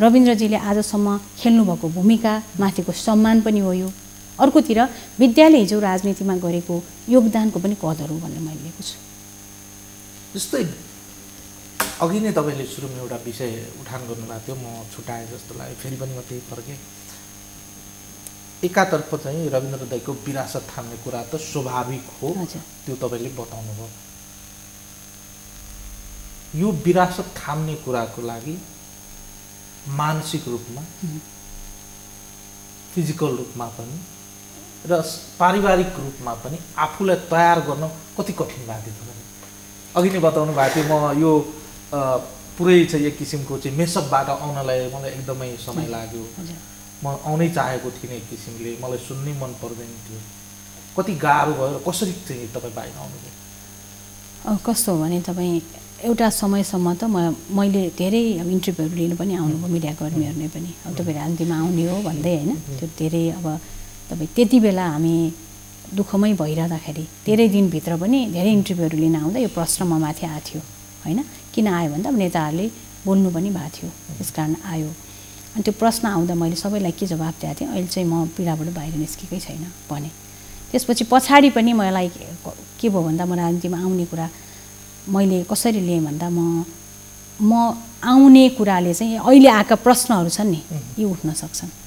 रविन्द्रजीले आजसम्म खेल्नुभएको भूमिका माथिको सम्मान पनि हो यो। अर्कोतिर विद्याले हिजो राजनीतिमा गरेको योगदानको पनि कदर हो भनेर मैले लिएको छु। जस्तै अघि नै तपाईँले सुरुमा एउटा विषय उठान गर्नुभएको थियो म छुट्याएँ जस्तो लाग्यो फेरि पनि म त्यही फर्केँ। एकातर्फ चाहिँ रविन्द्र दाईको विरासत थाम्ने कुरा त स्वाभाविक हो त्यो तपाईँले बताउनु भयो यो विरासत थाम्ने कुराको लागि मानसिक रूपमा फिजिकल रूपमा पनि र पारिवारिक रूपमा पनि आफूलाई तयार गर्न कति कठिन भएको थियो तपाईँले अघि नै बताउनु भएको थियो म यो पुरै चाहिँ एक किसिमको चाहिँ मेसअपबाट आउनलाई मलाई एकदमै समय लाग्यो। म आउनै चाहेको थिइनँ एक किसिमले मलाई सुन्नै मन पर्दैन थियो। कति गाह्रो भयो र कसरी चाहिँ तपाईँ बाहिर आउनुभयो? कस्तो हो भने तपाईँ एउटा समयसम्म त म मैले धेरै अब इन्टरभ्यूहरू लिनु पनि आउनुभयो मिडियाकर्मीहरूले पनि। अब तपाईँ राजनीतिमा आउने हो भन्दै होइन। त्यो धेरै अब तपाईँ त्यति बेला हामी दुःखमै भइरहँदाखेरि धेरै दिनभित्र पनि धेरै इन्टरभ्यूहरू लिन आउँदा यो प्रश्न म माथि आएको थियो होइन? किन आयो भन्दा अब नेताहरूले बोल्नु पनि भएको थियो त्यस कारण आयो। अनि त्यो प्रश्न आउँदा मैले सबैलाई के जवाब दिएको थिएँ अहिले चाहिँ म पीडाबाट बाहिर निस्केकै छैन भने। त्यसपछि पछाडि पनि मलाई के के भयो भन्दा म राजनीतिमा आउने कुरा मैले कसरी लिएँ भन्दा म म आउने कुराले चाहिँ अहिले आएका प्रश्नहरू छन् नि यी उठ्न सक्छन्।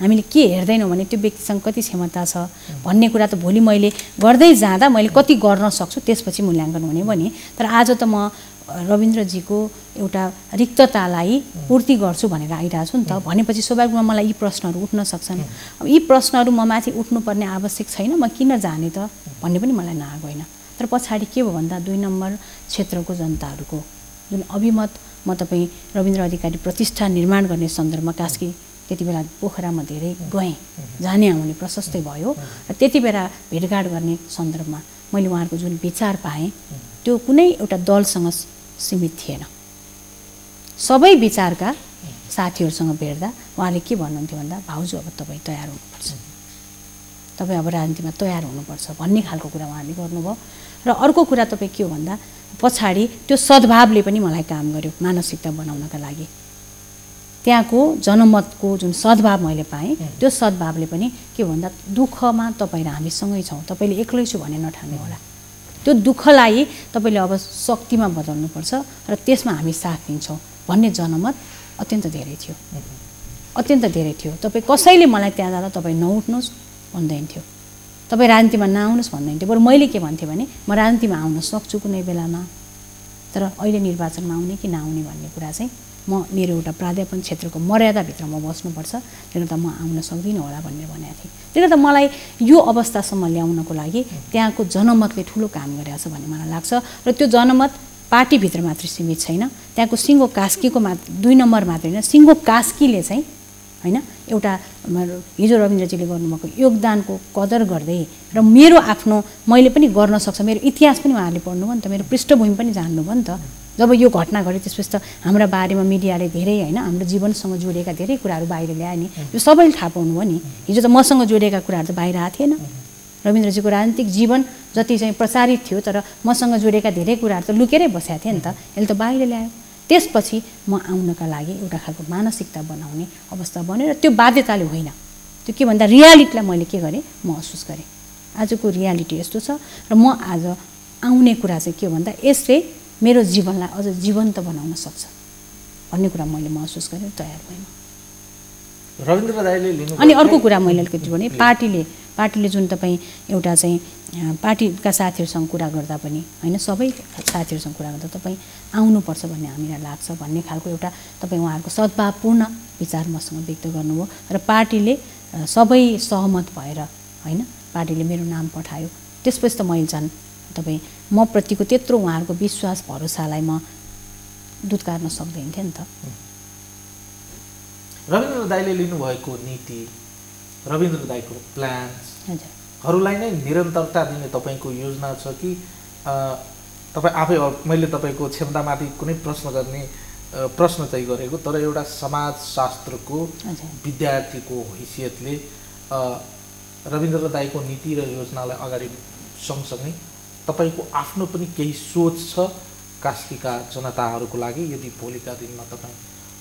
हामीले के हेर्दैनौँ भने त्यो व्यक्तिसँग कति क्षमता छ भन्ने कुरा त भोलि मैले गर्दै जाँदा मैले कति गर्न सक्छु त्यसपछि मूल्याङ्कन हुने भने तर आज त म रविन्द्रजीको एउटा रिक्ततालाई पूर्ति गर्छु भनेर आइरहेको छु नि त। भनेपछि स्वाभाविक रूपमा मलाई यी प्रश्नहरू उठ्न सक्छन्। अब यी प्रश्नहरू म माथि उठ्नुपर्ने आवश्यक छैन म किन जाने त भन्ने पनि मलाई नआएको होइन। तर पछाडि के भयो भन्दा दुई नम्बर क्षेत्रको जनताहरूको जुन अभिमत म तपाईँ रविन्द्र अधिकारी प्रतिष्ठा निर्माण गर्ने सन्दर्भमा कास्की त्यति बेला पोखरामा धेरै गएँ। जाने आउने प्रशस्तै भयो। र त्यति बेला भेटघाट गर्ने सन्दर्भमा मैले उहाँहरूको जुन विचार पाएँ त्यो कुनै एउटा दलसँग सीमित थिएन। सबै विचारका साथीहरूसँग भेट्दा उहाँले के भन्नुहुन्थ्यो भन्दा भाउजू अब तपाईँ तयार हुनुपर्छ। तपाईँ अब राजनीतिमा तयार हुनुपर्छ भन्ने खालको कुरा उहाँले गर्नुभयो। र अर्को कुरा तपाईँ के हो भन्दा पछाडि त्यो सद्भावले पनि मलाई काम गर्यो मानसिकता बनाउनका लागि। त्यहाँको जनमतको जुन सद्भाव मैले पाएँ त्यो सद्भावले पनि के भन्दा दुःखमा तपाईँ र हामी सँगै छौँ। तपाईँले एक्लै छु भन्ने नठान्नु होला। त्यो दुःखलाई तपाईँले अब शक्तिमा बदल्नुपर्छ र त्यसमा हामी साथ दिन्छौँ भन्ने जनमत अत्यन्त धेरै थियो। अत्यन्त धेरै थियो। तपाईँ कसैले मलाई त्यहाँ जाँदा तपाईँ नउठ्नुहोस् भन्दैन थियो। तपाईँ राजनीतिमा नआउनुहोस् भन्दैन थियो। बरु मैले के भन्थेँ भने म राजनीतिमा आउन सक्छु कुनै बेलामा तर अहिले निर्वाचनमा आउने कि नआउने भन्ने कुरा चाहिँ म मेरो एउटा प्राध्यापन क्षेत्रको मर्यादाभित्र म बस्नुपर्छ। त्यसले गर्दा म आउन सक्दिनँ होला भनेर भनेको थिएँ। त्यसले गर्दा मलाई यो अवस्थासम्म ल्याउनको लागि त्यहाँको जनमतले ठुलो काम गरेको छ भन्ने मलाई लाग्छ। र त्यो जनमत पार्टीभित्र मात्रै सीमित छैन। त्यहाँको सिङ्गो कास्कीको मात्र दुई नम्बर मात्रै होइन। सिङ्गो कास्कीले चाहिँ होइन एउटा हिजो रविन्द्रजीले गर्नुभएको योगदानको कदर गर्दै र मेरो आफ्नो मैले पनि गर्न सक्छ। मेरो इतिहास पनि उहाँहरूले पढ्नुभयो नि त। मेरो पृष्ठभूमि पनि जान्नुभयो नि त। जब यो घटना घट्यो त्यसपछि त हाम्रा बारेमा मिडियाले धेरै होइन हाम्रो जीवनसँग जोडिएका धेरै कुराहरू बाहिर ल्यायो नि। यो सबैले थाहा पाउनुभयो नि। हिजो त मसँग जोडिएका कुराहरू त बाहिर आएको थिएन। रविन्द्रजीको राजनीतिक जीवन जति चाहिँ प्रचारित थियो तर मसँग जोडिएका धेरै कुराहरू त लुकेरै बसेका थिए नि त। यसले त बाहिर ल्यायो। त्यसपछि म आउनका लागि एउटा खालको मानसिकता बनाउने अवस्था बन्यो र त्यो बाध्यताले होइन। त्यो के भन्दा रियालिटीलाई मैले के गरेँ? महसुस गरेँ। आजको रियालिटी यस्तो छ र म आज आउने कुरा चाहिँ के भन्दा यसले मेरो जीवनलाई अझ जीवन्त बनाउन सक्छ भन्ने कुरा मैले महसुस गरेँ तयार भएँ रविन्द्र लिनु अनि अर्को कुरा मैले अलिकति भने पार्टीले पार्टीले जुन तपाईँ एउटा चाहिँ पार्टीका साथीहरूसँग कुरा गर्दा पनि होइन सबै साथीहरूसँग कुरा गर्दा तपाईँ आउनुपर्छ भन्ने हामीलाई लाग्छ भन्ने खालको एउटा तपाईँ उहाँहरूको सद्भावपूर्ण विचार मसँग व्यक्त गर्नुभयो र पार्टीले सबै सहमत भएर होइन पार्टीले मेरो नाम पठायो। त्यसपछि त मैले झन् तपाईँ म प्रतिको त्यत्रो उहाँहरूको विश्वास भरोसालाई म दुत्कार्न सक्दैन थिएँ नि त। रविन्द्र दाईले लिनुभएको नीति रविन्द्र दाईको प्लान्स हजुर। हरूलाई नै निरन्तरता दिने तपाईँको योजना छ कि तपाईँ आफै मैले तपाईँको क्षमतामाथि कुनै प्रश्न गर्ने प्रश्न चाहिँ गरेको तर एउटा समाजशास्त्रको विद्यार्थीको हैसियतले रविन्द्र दाईको नीति र योजनालाई अगाडि सँगसँगै तपाईँको आफ्नो पनि केही सोच छ कास्कीका जनताहरूको लागि यदि भोलिका दिनमा तपाईँ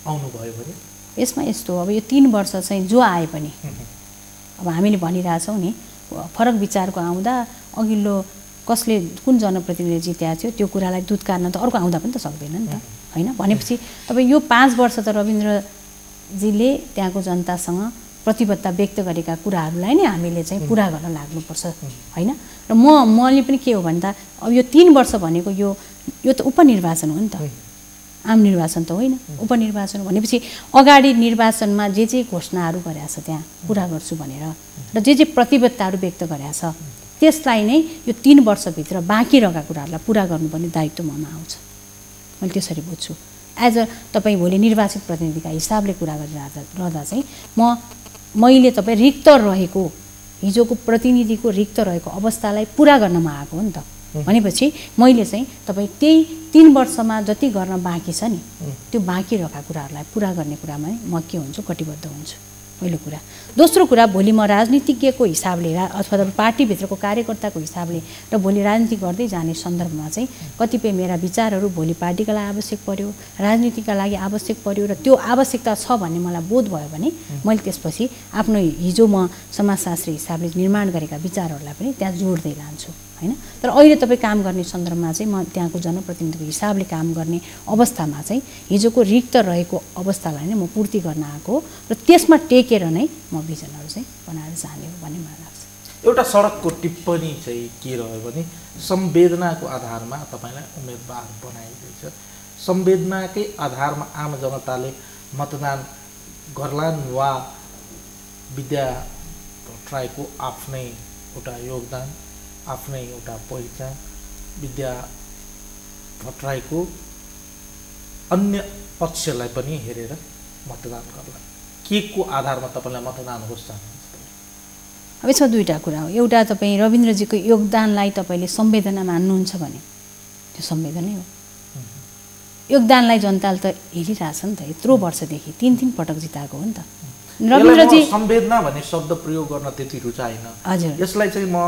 आउनुभयो भने? यसमा यस्तो अब यो तिन वर्ष चाहिँ जो आए पनि। अब हामीले भनिरहेछौँ नि फरक विचारको आउँदा अघिल्लो कसले कुन जनप्रतिनिधिले जित्याएको थियो त्यो कुरालाई दुधकार्न त अर्को आउँदा पनि त सक्दैन नि त होइन? भनेपछि तपाईँ यो पाँच वर्ष त रविन्द्रजीले त्यहाँको जनतासँग प्रतिबद्धता व्यक्त गरेका कुराहरूलाई नै हामीले चाहिँ पुरा गर्न लाग्नुपर्छ होइन? र म मैले पनि के हो भन्दा अब यो तिन वर्ष भनेको यो यो त उपनिर्वाचन हो नि त। आम निर्वाचन त होइन। उपनिर्वाचन भनेपछि अगाडि निर्वाचनमा जे जे घोषणाहरू गरेका छ त्यहाँ पुरा गर्छु भनेर। र जे जे प्रतिबद्धताहरू व्यक्त गरेका छ त्यसलाई नै यो तिन वर्षभित्र बाँकी रहेका कुराहरूलाई पुरा गर्नुपर्ने दायित्व ममा आउँछ। मैले त्यसरी बुझ्छु। एज अ तपाईँ भोलि निर्वाचित प्रतिनिधिका हिसाबले कुरा गरिरहँदा चाहिँ म मैले तपाईँ रिक्त रहेको हिजोको प्रतिनिधिको रिक्त रहेको अवस्थालाई पुरा गर्न आएको हो नि त। भनेपछि मैले चाहिँ तपाईँ त्यही तिन वर्षमा जति गर्न बाँकी छ नि त्यो बाँकी रहेका कुराहरूलाई पुरा गर्ने कुरामा म के हुन्छु कटिबद्ध हुन्छु। पहिलो कुरा। दोस्रो कुरा भोलि म राजनीतिज्ञको हिसाबले अथवा पार्टीभित्रको कार्यकर्ताको हिसाबले र भोलि राजनीति गर्दै जाने सन्दर्भमा चाहिँ कतिपय मेरा विचारहरू भोलि पार्टीका लागि आवश्यक पर्यो राजनीतिका लागि आवश्यक पर्यो र त्यो आवश्यकता छ भन्ने मलाई बोध भयो भने मैले त्यसपछि आफ्नो हिजो म समाजशास्त्री हिसाबले निर्माण गरेका विचारहरूलाई पनि त्यहाँ जोड्दै लान्छु। होइन? तर अहिले तपाईँ काम गर्ने सन्दर्भमा चाहिँ म त्यहाँको जनप्रतिनिधिको हिसाबले काम गर्ने अवस्थामा चाहिँ हिजोको रिक्त रहेको अवस्थालाई नै म पूर्ति गर्न आएको र त्यसमा टेकेर नै म भिजनहरू चाहिँ बनाएर जाने हो भन्ने मलाई लाग्छ। एउटा सडकको टिप्पणी चाहिँ के रह्यो भने संवेदनाको आधारमा तपाईँलाई उम्मेदवार बनाइँदैछ संवेदनाकै आधारमा आम जनताले मतदान गर्लान् वा विद्या ट्राईको आफ्नै एउटा योगदान आफ्नै एउटा पहिचान विद्या भट्टराईको अन्य पक्षलाई पनि हेरेर मतदान गर्ला। के को आधारमा तपाईँलाई मतदान होस् अब यसमा दुईवटा कुरा हो। एउटा तपाईँ रविन्द्रजीको योगदानलाई तपाईँले संवेदना मान्नुहुन्छ भने त्यो संवेदनै हो। योगदानलाई जनताले त हेरिरहेछ नि त यत्रो वर्षदेखि। तिन तिन पटक जिताएको हो नि त। रविन्द्रजी संवेदना भन्ने शब्द प्रयोग गर्न त्यति रुचाएन हजुर। यसलाई चाहिँ म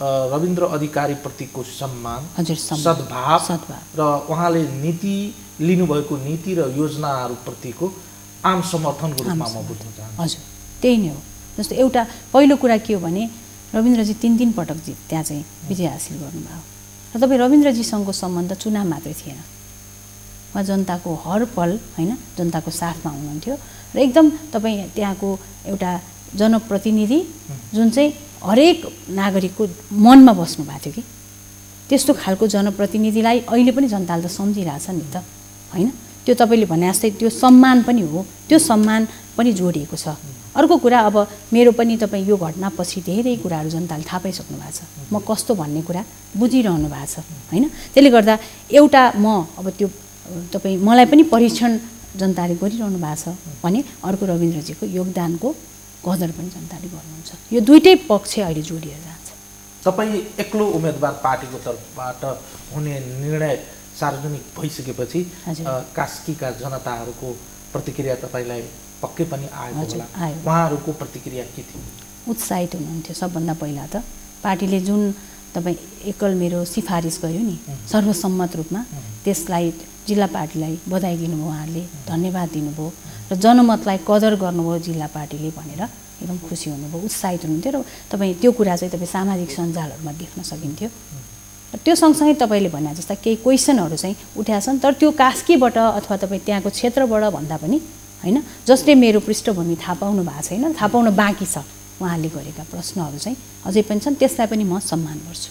रविन्द्र अधिकारीप्रतिको सम्मान हजुर सद्भाव सद्भाव। र उहाँले नीति लिनुभएको नीति र योजनाहरूप्रतिको आम समर्थनको रूपमा म बुझ्न चाहन्छु। हजुर त्यही नै हो। जस्तो एउटा पहिलो कुरा के हो भने रविन्द्रजी तिन तिन पटक जित त्यहाँ चाहिँ विजय हासिल गर्नुभयो। र तपाईँ रविन्द्रजीसँगको सम्बन्ध चुनाव मात्रै थिएन। उहाँ जनताको हर पल होइन जनताको साथमा हुनुहुन्थ्यो। र एकदम तपाईँ त्यहाँको एउटा जनप्रतिनिधि जुन चाहिँ हरेक नागरिकको मनमा बस्नु भएको थियो कि? त्यस्तो खालको जनप्रतिनिधिलाई अहिले पनि जनताले त सम्झिरहेछ नि त होइन? त्यो तपाईँले भने जस्तै त्यो सम्मान पनि हो त्यो सम्मान पनि जोडिएको छ। अर्को कुरा अब मेरो पनि तपाईँ यो घटनापछि धेरै कुराहरू जनताले थाहा पाइसक्नु भएको छ। म कस्तो भन्ने कुरा बुझिरहनु भएको छ होइन? त्यसले गर्दा एउटा म अब त्यो तपाईँ मलाई पनि परीक्षण जनताले गरिरहनु भएको छ भने अर्को रविन्द्रजीको योगदानको कदर पनि जनताले गर्नुहुन्छ। यो दुइटै पक्ष अहिले जोडिएर जान्छ। तपाईँ एक्लो उम्मेदवार पार्टीको तर्फबाट हुने निर्णय सार्वजनिक भइसकेपछि कास्कीका जनताहरूको प्रतिक्रिया तपाईँलाई पक्कै पनि आएको होला। आयो। उहाँहरूको प्रतिक्रिया के थियो? उत्साहित हुनुहुन्थ्यो सबभन्दा पहिला त। पार्टीले जुन तपाईँ एकल मेरो सिफारिस गर्यो नि सर्वसम्मत रूपमा त्यसलाई जिल्ला पार्टीलाई बधाई दिनुभयो उहाँहरूले धन्यवाद दिनुभयो। र जनमतलाई कदर गर्नुभयो जिल्ला पार्टीले भनेर एकदम खुसी हुनुभयो उत्साहित हुनुहुन्थ्यो र तपाईँ त्यो कुरा चाहिँ तपाईँ सामाजिक सञ्जालहरूमा देख्न सकिन्थ्यो। र त्यो सँगसँगै तपाईँले भने जस्ता केही क्वेसनहरू चाहिँ उठाएका छन् तर त्यो कास्कीबाट अथवा तपाईँ त्यहाँको क्षेत्रबाट भन्दा पनि होइन जसले मेरो पृष्ठभूमि थाहा पाउनु भएको छैन थाहा पाउन बाँकी छ उहाँले गरेका प्रश्नहरू चाहिँ अझै पनि छन् त्यसलाई पनि म सम्मान गर्छु।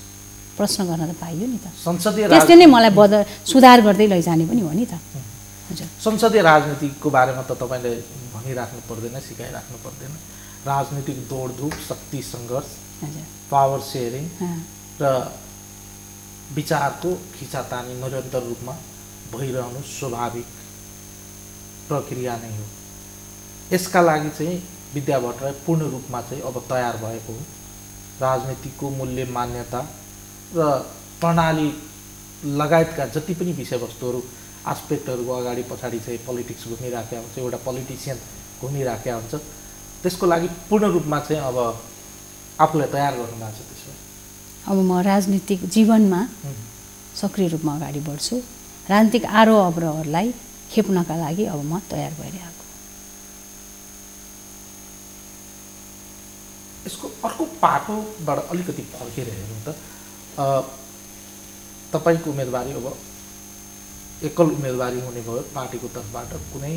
प्रश्न गर्न त पाइयो नि त। संसदीय त्यसले नै मलाई बद सुधार गर्दै लैजाने पनि हो नि त। संसदीय राजनीतिको बारेमा त तपाईँले भनिराख्नु पर्दैन सिकाइराख्नु पर्दैन। राजनीतिक दौडधुप शक्ति सङ्घर्ष पावर सेयरिङ र विचारको खिचातानी निरन्तर रूपमा भइरहनु स्वाभाविक प्रक्रिया नै हो। यसका लागि चाहिँ विद्या भट्टराई पूर्ण रूपमा चाहिँ अब तयार भएको हो राजनीतिको मूल्य मान्यता र प्रणाली लगायतका जति पनि विषयवस्तुहरू आस्पेक्टहरूको अगाडि पछाडि चाहिँ पोलिटिक्स घुमिराखेका हुन्छ एउटा पोलिटिसियन घुमिराखेका हुन्छ। त्यसको लागि पूर्ण रूपमा चाहिँ अब आफूलाई तयार गर्नुभएको छ त्यसमा। अब म राजनीतिक जीवनमा। सक्रिय रूपमा अगाडि बढ्छु। राजनीतिक आरोह अवरोहहरूलाई खेप्नका लागि अब म तयार भइरहेको। यसको अर्को पाटोबाट अलिकति फर्केर हेरौँ त। तपाईँको उम्मेदवारी अब एकल उम्मेदवारी हुने भयो पार्टीको तर्फबाट कुनै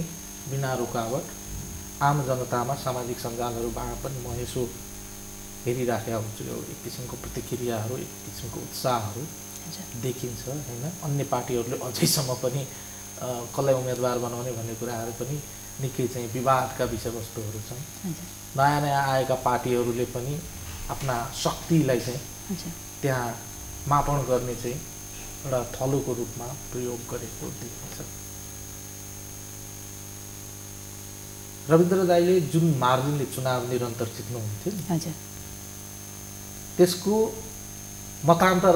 बिना रुकावट आम जनतामा सामाजिक सञ्जालहरूबाट पनि म यसो हेरिराखेका हुन्छु यो एक किसिमको प्रतिक्रियाहरू एक किसिमको उत्साहहरू देखिन्छ होइन अन्य पार्टीहरूले अझैसम्म पनि कसलाई उम्मेदवार बनाउने भन्ने कुराहरू पनि निकै चाहिँ विवादका विषयवस्तुहरू छन् नयाँ नयाँ आएका पार्टीहरूले पनि आफ्ना शक्तिलाई चाहिँ त्यहाँ मापन गर्ने चाहिँ एउटा थलोको रूपमा प्रयोग गरेको देखिन्छ। रविन्द्र दाईले जुन मार्जिनले चुनाव निरन्तर जित्नुहुन्थ्यो त्यसको मतान्तर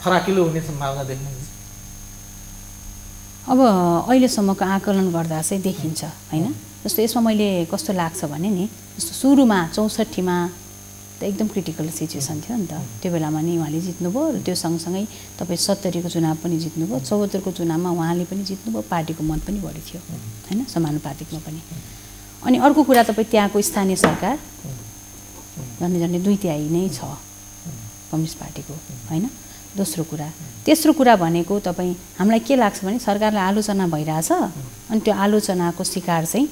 फराकिलो हुने सम्भावना देख्नुहुन्छ? अब अहिलेसम्मको आकलन गर्दा चाहिँ देखिन्छ होइन? जस्तो यसमा मैले कस्तो लाग्छ भने नि जस्तो सुरुमा चौसठीमा एकदम क्रिटिकल सिचुएसन थियो नि त। त्यो बेलामा नि उहाँले जित्नुभयो र त्यो सँगसँगै तपाईँ सत्तरीको चुनाव पनि जित्नुभयो चौहत्तरको चुनावमा उहाँले पनि जित्नुभयो पार्टीको मत पनि बढी थियो होइन? समानुपातिकमा पनि। अनि अर्को कुरा तपाईँ त्यहाँको स्थानीय सरकार झन्डै झन्डै दुई तिहाई नै छ कम्युनिस्ट पार्टीको होइन? दोस्रो कुरा। तेस्रो कुरा भनेको तपाईँ हामीलाई के लाग्छ भने सरकारलाई आलोचना भइरहेछ अनि त्यो आलोचनाको शिकार चाहिँ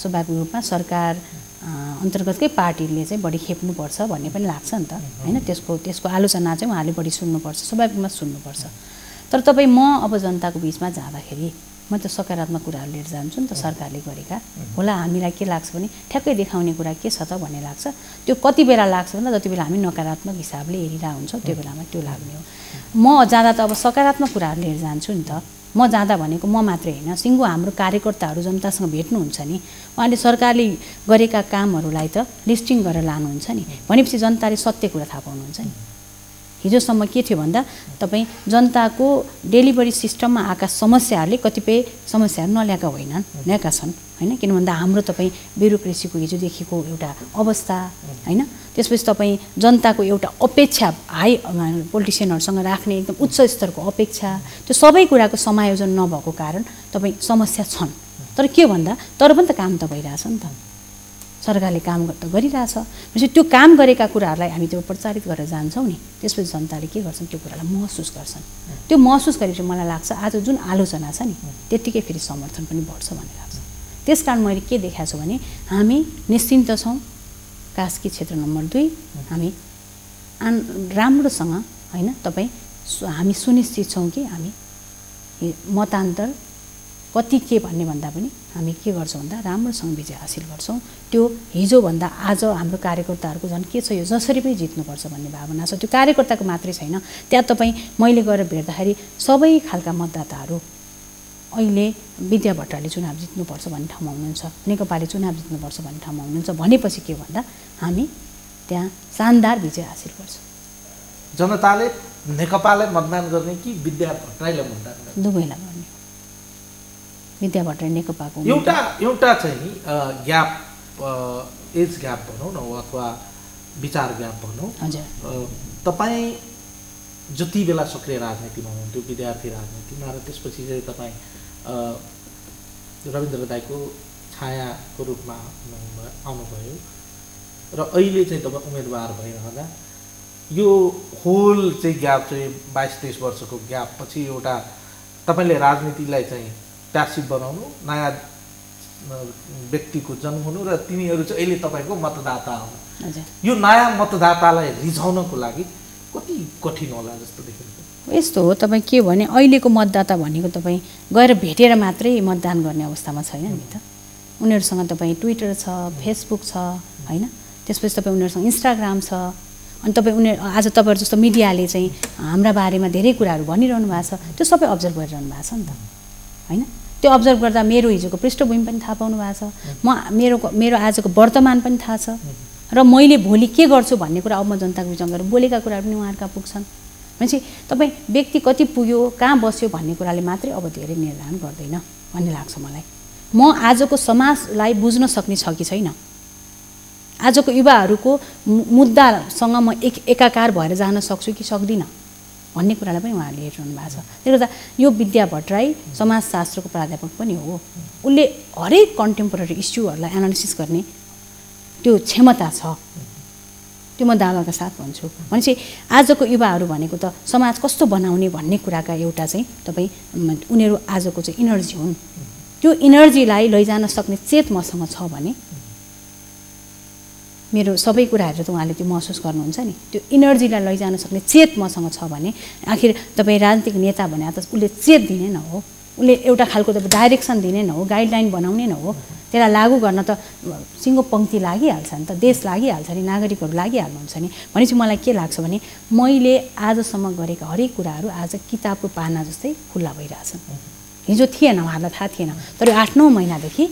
स्वाभाविक रूपमा सरकार अन्तर्गतकै पार्टीले चाहिँ बढी खेप्नुपर्छ भन्ने पनि लाग्छ नि त। होइन त्यसको त्यसको आलोचना चाहिँ उहाँले बढी सुन्नुपर्छ स्वाभाविक रूपमा सुन्नुपर्छ। तर तपाईँ म अब जनताको बिचमा जाँदाखेरि म त सकारात्मक कुराहरू लिएर जान्छु नि त सरकारले गरेका। होला हामीलाई के लाग्छ भने ठ्याक्कै देखाउने कुरा के छ त भन्ने लाग्छ। त्यो कति बेला लाग्छ भन्दा जति बेला हामी नकारात्मक हिसाबले हेरिरहेको हुन्छौँ त्यो बेलामा त्यो लाग्ने हो। म जाँदा त अब सकारात्मक कुराहरू लिएर जान्छु नि त। म जाँदा भनेको म मात्रै होइन। सिङ्गो हाम्रो कार्यकर्ताहरू जनतासँग भेट्नुहुन्छ नि उहाँले सरकारले गरेका कामहरूलाई त लिस्टिङ गरेर लानुहुन्छ नि। भनेपछि जनताले सत्य कुरा थाहा पाउनुहुन्छ नि। हिजोसम्म के थियो भन्दा तपाईँ जनताको डेलिभरी सिस्टममा आएका समस्याहरूले कतिपय समस्याहरू नल्याएका होइनन् ल्याएका छन् होइन? किन भन्दा हाम्रो तपाईँ ब्युरोक्रेसीको हिजोदेखिको एउटा अवस्था होइन? त्यसपछि तपाईँ जनताको एउटा अपेक्षा हाई पोलिटिसियनहरूसँग राख्ने एकदम उच्च स्तरको अपेक्षा त्यो सबै कुराको समायोजन नभएको कारण तपाईँ समस्या छन्। तर के भन्दा तर पनि त काम त भइरहेछ नि त। सरकारले काम त गरिरहेछ। भनेपछि त्यो काम गरेका कुराहरूलाई हामी त्यो प्रचारित गरेर जान्छौँ नि। त्यसपछि जनताले के गर्छन् त्यो कुरालाई महसुस गर्छन्। त्यो महसुस गरेपछि मलाई लाग्छ आज जुन आलोचना छ नि त्यत्तिकै फेरि समर्थन पनि बढ्छ भन्ने लाग्छ। त्यस कारण मैले के देखाएको छु भने हामी निश्चिन्त छौँ। कास्की क्षेत्र नम्बर दुई हामी आन राम्रोसँग होइन तपाईँ हामी सुनिश्चित छौँ कि हामी मतान्तर कति के भन्ने भन्दा पनि हामी के गर्छौँ भन्दा राम्रोसँग विजय हासिल गर्छौँ। त्यो हिजोभन्दा आज हाम्रो कार्यकर्ताहरूको झन् के छ यो जसरी पनि जित्नुपर्छ भन्ने भावना छ। त्यो कार्यकर्ताको मात्रै छैन। त्यहाँ तपाईँ मैले गएर भेट्दाखेरि सबै खालका मतदाताहरू अहिले विद्या भट्टराले चुनाव जित्नुपर्छ भन्ने ठाउँमा हुनुहुन्छ नेकपाले चुनाव जित्नुपर्छ भन्ने ठाउँमा हुनुहुन्छ भनेपछि के भन्दा हामी त्यहाँ शानदार विजय हासिल गर्छौँ। जनताले नेकपालाई मतदान गर्ने कि विद्या भट्टराईलाई मतदान गर्ने? दुवैलाई विद्या भट्टराई नेकपाको एउटा एउटा चाहिँ ग्याप एज ग्याप भनौँ न अथवा विचार ग्याप भनौँ। हजुर। तपाईँ जति बेला सक्रिय राजनीतिमा हुनुहुन्थ्यो विद्यार्थी राजनीतिमा र त्यसपछि चाहिँ तपाईँ रविन्द्र दाईको छायाको रूपमा आउनुभयो आउनुभयो र अहिले चाहिँ तपाईँ उम्मेदवार भइरहँदा यो होल चाहिँ ग्याप चाहिँ बाइस तेइस वर्षको ग्याप पछि एउटा तपाईँले राजनीतिलाई चाहिँ प्यासिभ बनाउनु नयाँ व्यक्तिको जन्म हुनु र तिनीहरू चाहिँ अहिले तपाईँको मतदाता हुनु। यो नयाँ मतदातालाई रिझाउनको लागि कति कठिन होला जस्तो देखिन्छ यस्तो हो तपाईँ के भने अहिलेको मतदाता भनेको तपाईँ गएर भेटेर मात्रै मतदान गर्ने अवस्थामा छैन नि त। उनीहरूसँग तपाईँ ट्विटर छ फेसबुक छ होइन? त्यसपछि तपाईँ उनीहरूसँग इन्स्टाग्राम छ। अनि तपाईँ उनीहरू आज तपाईँहरू जस्तो मिडियाले चाहिँ हाम्रा बारेमा धेरै कुराहरू भनिरहनु भएको छ त्यो सबै अब्जर्भ गरिरहनु भएको छ नि त। होइन? त्यो अब्जर्भ गर्दा मेरो हिजोको पृष्ठभूमि पनि थाहा पाउनु भएको छ। म मेरो मेरो आजको वर्तमान पनि थाहा छ। र मैले भोलि के गर्छु भन्ने कुरा अब म जनताको बिचमा गएर बोलेका कुराहरू पनि उहाँहरूका पुग्छन्। भनेपछि तपाईँ व्यक्ति कति पुग्यो कहाँ बस्यो भन्ने कुराले मात्रै अब धेरै निर्धारण गर्दैन भन्ने लाग्छ मलाई। म आजको समाजलाई बुझ्न सक्ने छ कि छैन? आजको युवाहरूको मुद्दासँग म एक एकाकार भएर जान सक्छु कि सक्दिनँ? भन्ने कुरालाई पनि उहाँहरूले हेरिरहनु भएको छ। त्यसले गर्दा यो विद्या भट्टराई समाजशास्त्रको प्राध्यापक पनि हो। उसले हरेक कन्टेम्पोरेरी इस्युहरूलाई एनालिसिस गर्ने त्यो क्षमता छ। त्यो म दावाका साथ भन्छु। भनेपछि आजको युवाहरू भनेको त समाज कस्तो बनाउने भन्ने कुराका एउटा चाहिँ तपाईँ उनीहरू आजको चाहिँ इनर्जी हुन्। त्यो इनर्जीलाई लैजान सक्ने चेत मसँग छ भने मेरो सबै कुराहरू त उहाँले त्यो महसुस गर्नुहुन्छ नि। त्यो इनर्जीलाई लैजान सक्ने चेत मसँग छ भने आखिर तपाईँ राजनीतिक नेता भने त उसले चेत दिने न हो। उसले एउटा खालको तपाईँ डाइरेक्सन दिने न हो गाइडलाइन बनाउने न हो। त्यसलाई लागू गर्न त सिङ्गो पङ्क्ति लागिहाल्छ नि त देश लागिहाल्छ नि नागरिकहरू लागिहाल्नुहुन्छ नि। भनेपछि मलाई के लाग्छ भने मैले आजसम्म गरेका हरेक कुराहरू आज किताबको पाना जस्तै खुल्ला भइरहेछन् हिजो थिएन उहाँहरूलाई थाहा थिएन। तर आठ नौ महिनादेखि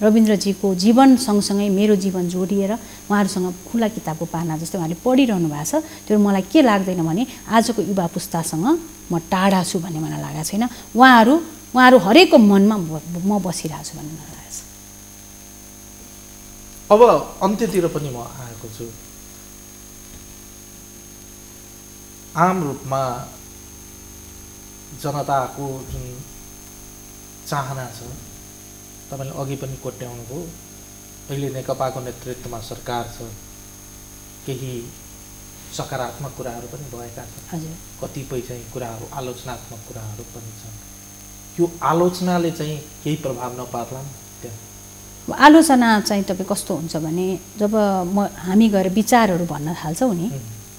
रविन्द्रजीको जीवन सँगसँगै मेरो जीवन जोडिएर उहाँहरूसँग खुला किताबको पाना जस्तै उहाँले पढिरहनु भएको छ त्यो मलाई के लाग्दैन भने आजको युवा पुस्तासँग म टाढा छु भन्ने मलाई लागेको छैन। उहाँहरू उहाँहरू हरेकको मनमा म बसिरहेको छु भन्ने मलाई लागेको छ। अब अन्त्यतिर पनि म आएको छु। आम रूपमा जनताको जुन चाहना छ तपाईँले अघि पनि कोट्याउनुभयो अहिले नेकपाको नेतृत्वमा सरकार छ। केही सकारात्मक कुराहरू पनि भएका छन्। कतिपय चाहिँ कुराहरू आलोचनात्मक कुराहरू पनि छन्। यो आलोचनाले चाहिँ केही प्रभाव नपार्ला। त्यहाँ। आलोचना चाहिँ तपाईँ कस्तो हुन्छ भने जब म हामी गएर विचारहरू भन्न थाल्छौँ नि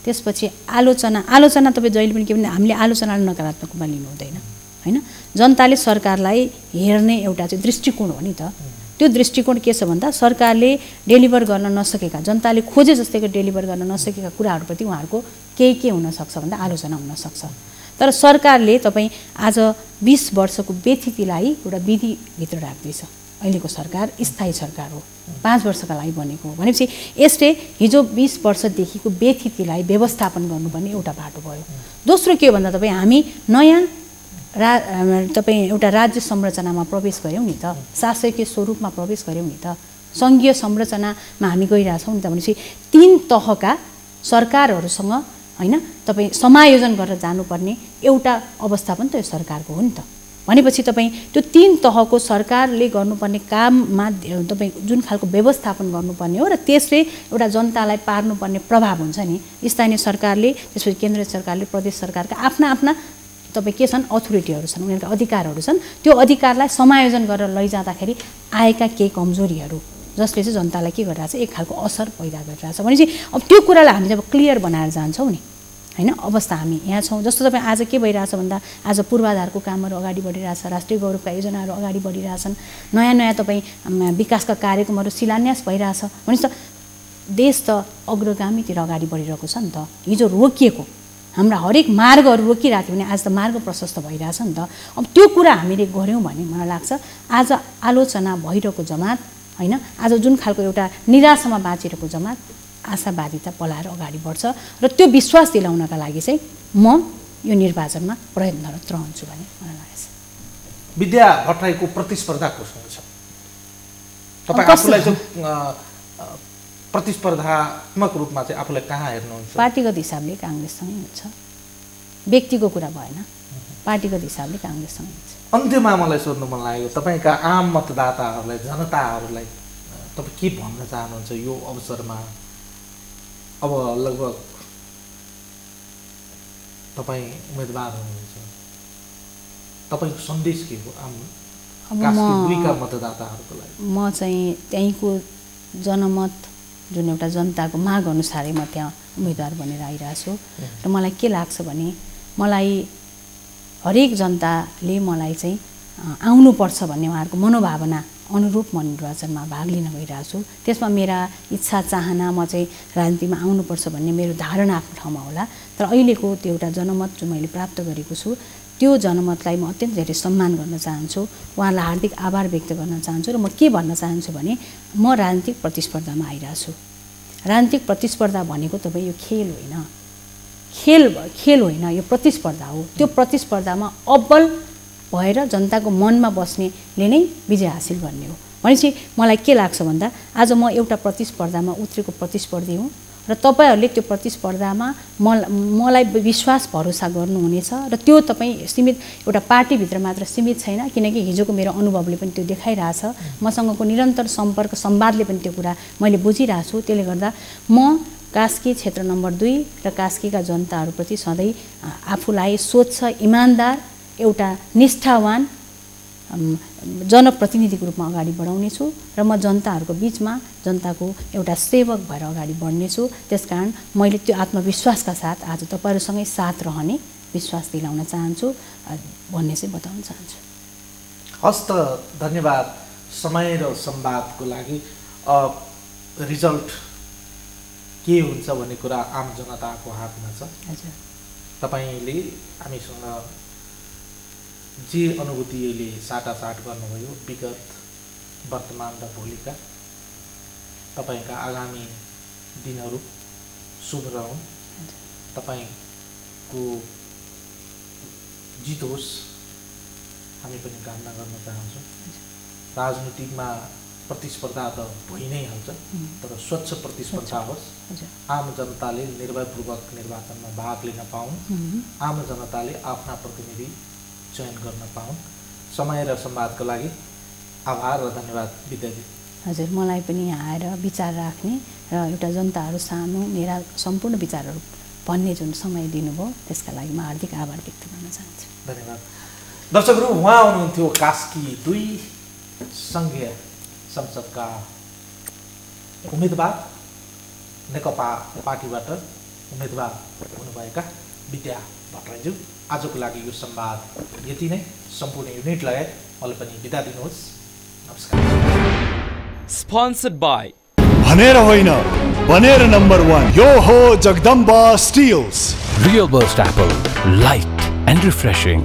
त्यसपछि आलोचना आलोचना तपाईँ जहिले पनि के भने हामीले आलोचनालाई नकारात्मक रूपमा लिनु हुँदैन। होइन? जनताले सरकारलाई हेर्ने एउटा चाहिँ दृष्टिकोण हो नि त। त्यो दृष्टिकोण के छ भन्दा सरकारले डेलिभर गर्न नसकेका जनताले खोजे जस्तैको डेलिभर गर्न नसकेका कुराहरूप्रति उहाँहरूको केही के हुनसक्छ भन्दा आलोचना हुनसक्छ। तर सरकारले तपाईँ आज बिस वर्षको व्यथितिलाई एउटा विधिभित्र राख्दैछ। अहिलेको सरकार स्थायी सरकार हो। पाँच वर्षका लागि बनेको हो। भनेपछि यसले हिजो बिस वर्षदेखिको व्यथितिलाई व्यवस्थापन गर्नुपर्ने एउटा बाटो भयो। दोस्रो के हो भन्दा तपाईँ हामी नयाँ रा तपाईँ एउटा राज्य संरचनामा प्रवेश गऱ्यौँ नि त। शासकीय स्वरूपमा प्रवेश गऱ्यौँ नि त। सङ्घीय संरचनामा हामी गइरहेछौँ नि त भनेपछि तिन तहका सरकारहरूसँग होइन तपाईँ समायोजन गरेर जानुपर्ने एउटा अवस्था पनि त यो सरकारको हो नि त। भनेपछि तपाईँ त्यो तिन तहको सरकारले गर्नुपर्ने काममा तपाईँ जुन खालको व्यवस्थापन गर्नुपर्ने हो र त्यसले एउटा जनतालाई पार्नुपर्ने प्रभाव हुन्छ नि स्थानीय सरकारले त्यसपछि केन्द्रीय सरकारले प्रदेश सरकारका आफ्ना आफ्ना तपाईँ के छन्? अथोरिटीहरू छन् उनीहरूका अधिकारहरू छन्। त्यो अधिकारलाई समायोजन गरेर लैजाँदाखेरि आएका केही कमजोरीहरू जसले चाहिँ जनतालाई के गरिरहेछ? एक खालको असर पैदा गरिरहेछ। भनेपछि अब त्यो कुरालाई हामी जब क्लियर बनाएर जान्छौँ नि होइन? अवस्था हामी यहाँ छौँ। जस्तो तपाईँ आज के भइरहेछ भन्दा आज पूर्वाधारको कामहरू अगाडि बढिरहेछ राष्ट्रिय गौरवका योजनाहरू अगाडि बढिरहेछन्। नयाँ नयाँ तपाईँ विकासका कार्यक्रमहरू शिलान्यास भइरहेछ। भनेपछि त देश त अग्रगामीतिर अगाडि बढिरहेको छ नि त। हिजो रोकिएको हाम्रा हरेक मार्गहरू रोकिरहेको थियो भने आज त मार्ग प्रशस्त भइरहेछ नि त। अब त्यो कुरा हामीले गऱ्यौँ भने मलाई लाग्छ आज आलोचना भइरहेको जमात होइन आज जुन खालको एउटा निराशामा बाँचिरहेको जमात आशावादिता पलाएर अगाडि बढ्छ र त्यो विश्वास दिलाउनका लागि चाहिँ म यो निर्वाचनमा प्रयत्नरत रहन्छु भन्ने मलाई लागेको छ विद्या भट्टराईको प्रतिस्पर्धा कोसँग छ तपाईँ? आफूलाई प्रतिस्पर्धात्मक रूपमा चाहिँ आफूलाई कहाँ हेर्नुहुन्छ? पार्टीगत हिसाबले काङ्ग्रेससँगै हुन्छ। व्यक्तिको कुरा भएन। पार्टीगत हिसाबले काङ्ग्रेससँगै हुन्छ। अन्त्यमा मलाई सोध्नु मन लाग्यो तपाईँका आम मतदाताहरूलाई जनताहरूलाई तपाईँ के भन्न चाहनुहुन्छ यो अवसरमा? अब लगभग तपाईँ उम्मेदवार हुनुहुन्छ। तपाईँको सन्देश के हो आम म चाहिँ त्यहीँको जनमत जुन एउटा जनताको माग अनुसारै म त्यहाँ उम्मेदवार बनेर आइरहेको छु र मलाई के लाग्छ भने मलाई हरेक जनताले मलाई चाहिँ आउनुपर्छ भन्ने उहाँहरूको मनोभावना अनुरूप म निर्वाचनमा भाग लिन गइरहेको छु त्यसमा मेरा इच्छा चाहना म चाहिँ राजनीतिमा आउनुपर्छ भन्ने मेरो धारणा आफ्नो ठाउँमा होला। तर अहिलेको त्यो एउटा जनमत जुन मैले प्राप्त गरेको छु त्यो जनमतलाई म अत्यन्त धेरै सम्मान गर्न चाहन्छु। उहाँलाई हार्दिक आभार व्यक्त गर्न चाहन्छु र म के भन्न चाहन्छु भने म राजनीतिक प्रतिस्पर्धामा आइरहेको छु। राजनीतिक प्रतिस्पर्धा भनेको तपाईँ यो खेल होइन। खेल खेल होइन यो प्रतिस्पर्धा हो। त्यो प्रतिस्पर्धामा अब्बल भएर जनताको मनमा बस्नेले नै विजय हासिल गर्ने हो। भनेपछि मलाई के लाग्छ भन्दा आज म एउटा प्रतिस्पर्धामा उत्रेको प्रतिस्पर्धी हुँ। र तपाईँहरूले त्यो प्रतिस्पर्धामा म मलाई विश्वास भरोसा गर्नुहुनेछ र त्यो तपाईँ सीमित एउटा पार्टीभित्र मात्र सीमित छैन किनकि हिजोको मेरो अनुभवले पनि त्यो देखाइरहेछ। मसँगको निरन्तर सम्पर्क संवादले पनि त्यो कुरा मैले बुझिरहेको छु। त्यसले गर्दा म कास्की क्षेत्र नम्बर दुई र कास्कीका जनताहरूप्रति सधैँ आफूलाई स्वच्छ इमान्दार एउटा निष्ठावान जनप्रतिनिधिको रूपमा अगाडि बढाउनेछु र म जनताहरूको बिचमा जनताको एउटा सेवक भएर अगाडि बढ्नेछु। त्यसकारण मैले त्यो आत्मविश्वासका साथ आज तपाईँहरूसँगै साथ रहने विश्वास दिलाउन चाहन्छु। भन्ने चाहिँ बताउन चाहन्छु। हस् त धन्यवाद। समय र संवादको लागि रिजल्ट के हुन्छ भन्ने कुरा आम जनताको हातमा छ। हजुर। तपाईँले हामीसँग जे अनुभूति अहिले साटासाट गर्नुभयो विगत वर्तमान र भोलिका तपाईँका आगामी दिनहरू शुभ रहन् तपाईँको जित होस् हामी पनि कामना गर्न चाहन्छौँ। राजनीतिमा प्रतिस्पर्धा त भइ नै हाल्छ तर स्वच्छ प्रतिस्पर्धा होस्। आम जनताले निर्भयपूर्वक निर्वाचनमा भाग लिन पाउन्। आम जनताले आफ्ना प्रतिनिधि चयन गर्न पाउन् समय र संवादको लागि आभार र धन्यवाद विद्याजी हजुर मलाई पनि यहाँ आएर विचार राख्ने र एउटा जनताहरू सामु मेरा सम्पूर्ण विचारहरू भन्ने जुन समय दिनुभयो त्यसका लागि म हार्दिक आभार व्यक्त गर्न चाहन्छु। धन्यवाद। दर्शकहरू उहाँ हुनुहुन्थ्यो कास्की दुई सङ्घीय संसदका उम्मेदवार नेकपा पार्टीबाट उम्मेदवार हुनुभएका विद्या भट्टराईज्यू। आजको लागि यो संवाद यति नै सम्पूर्ण युनिट लगायत मलाई पनि बिदा दिनुहोस् नमस्कार Sponsored by भनेर होइन बनेर नम्बर वान यो हो Jagdamba steels Real Burst Apple. Light and refreshing.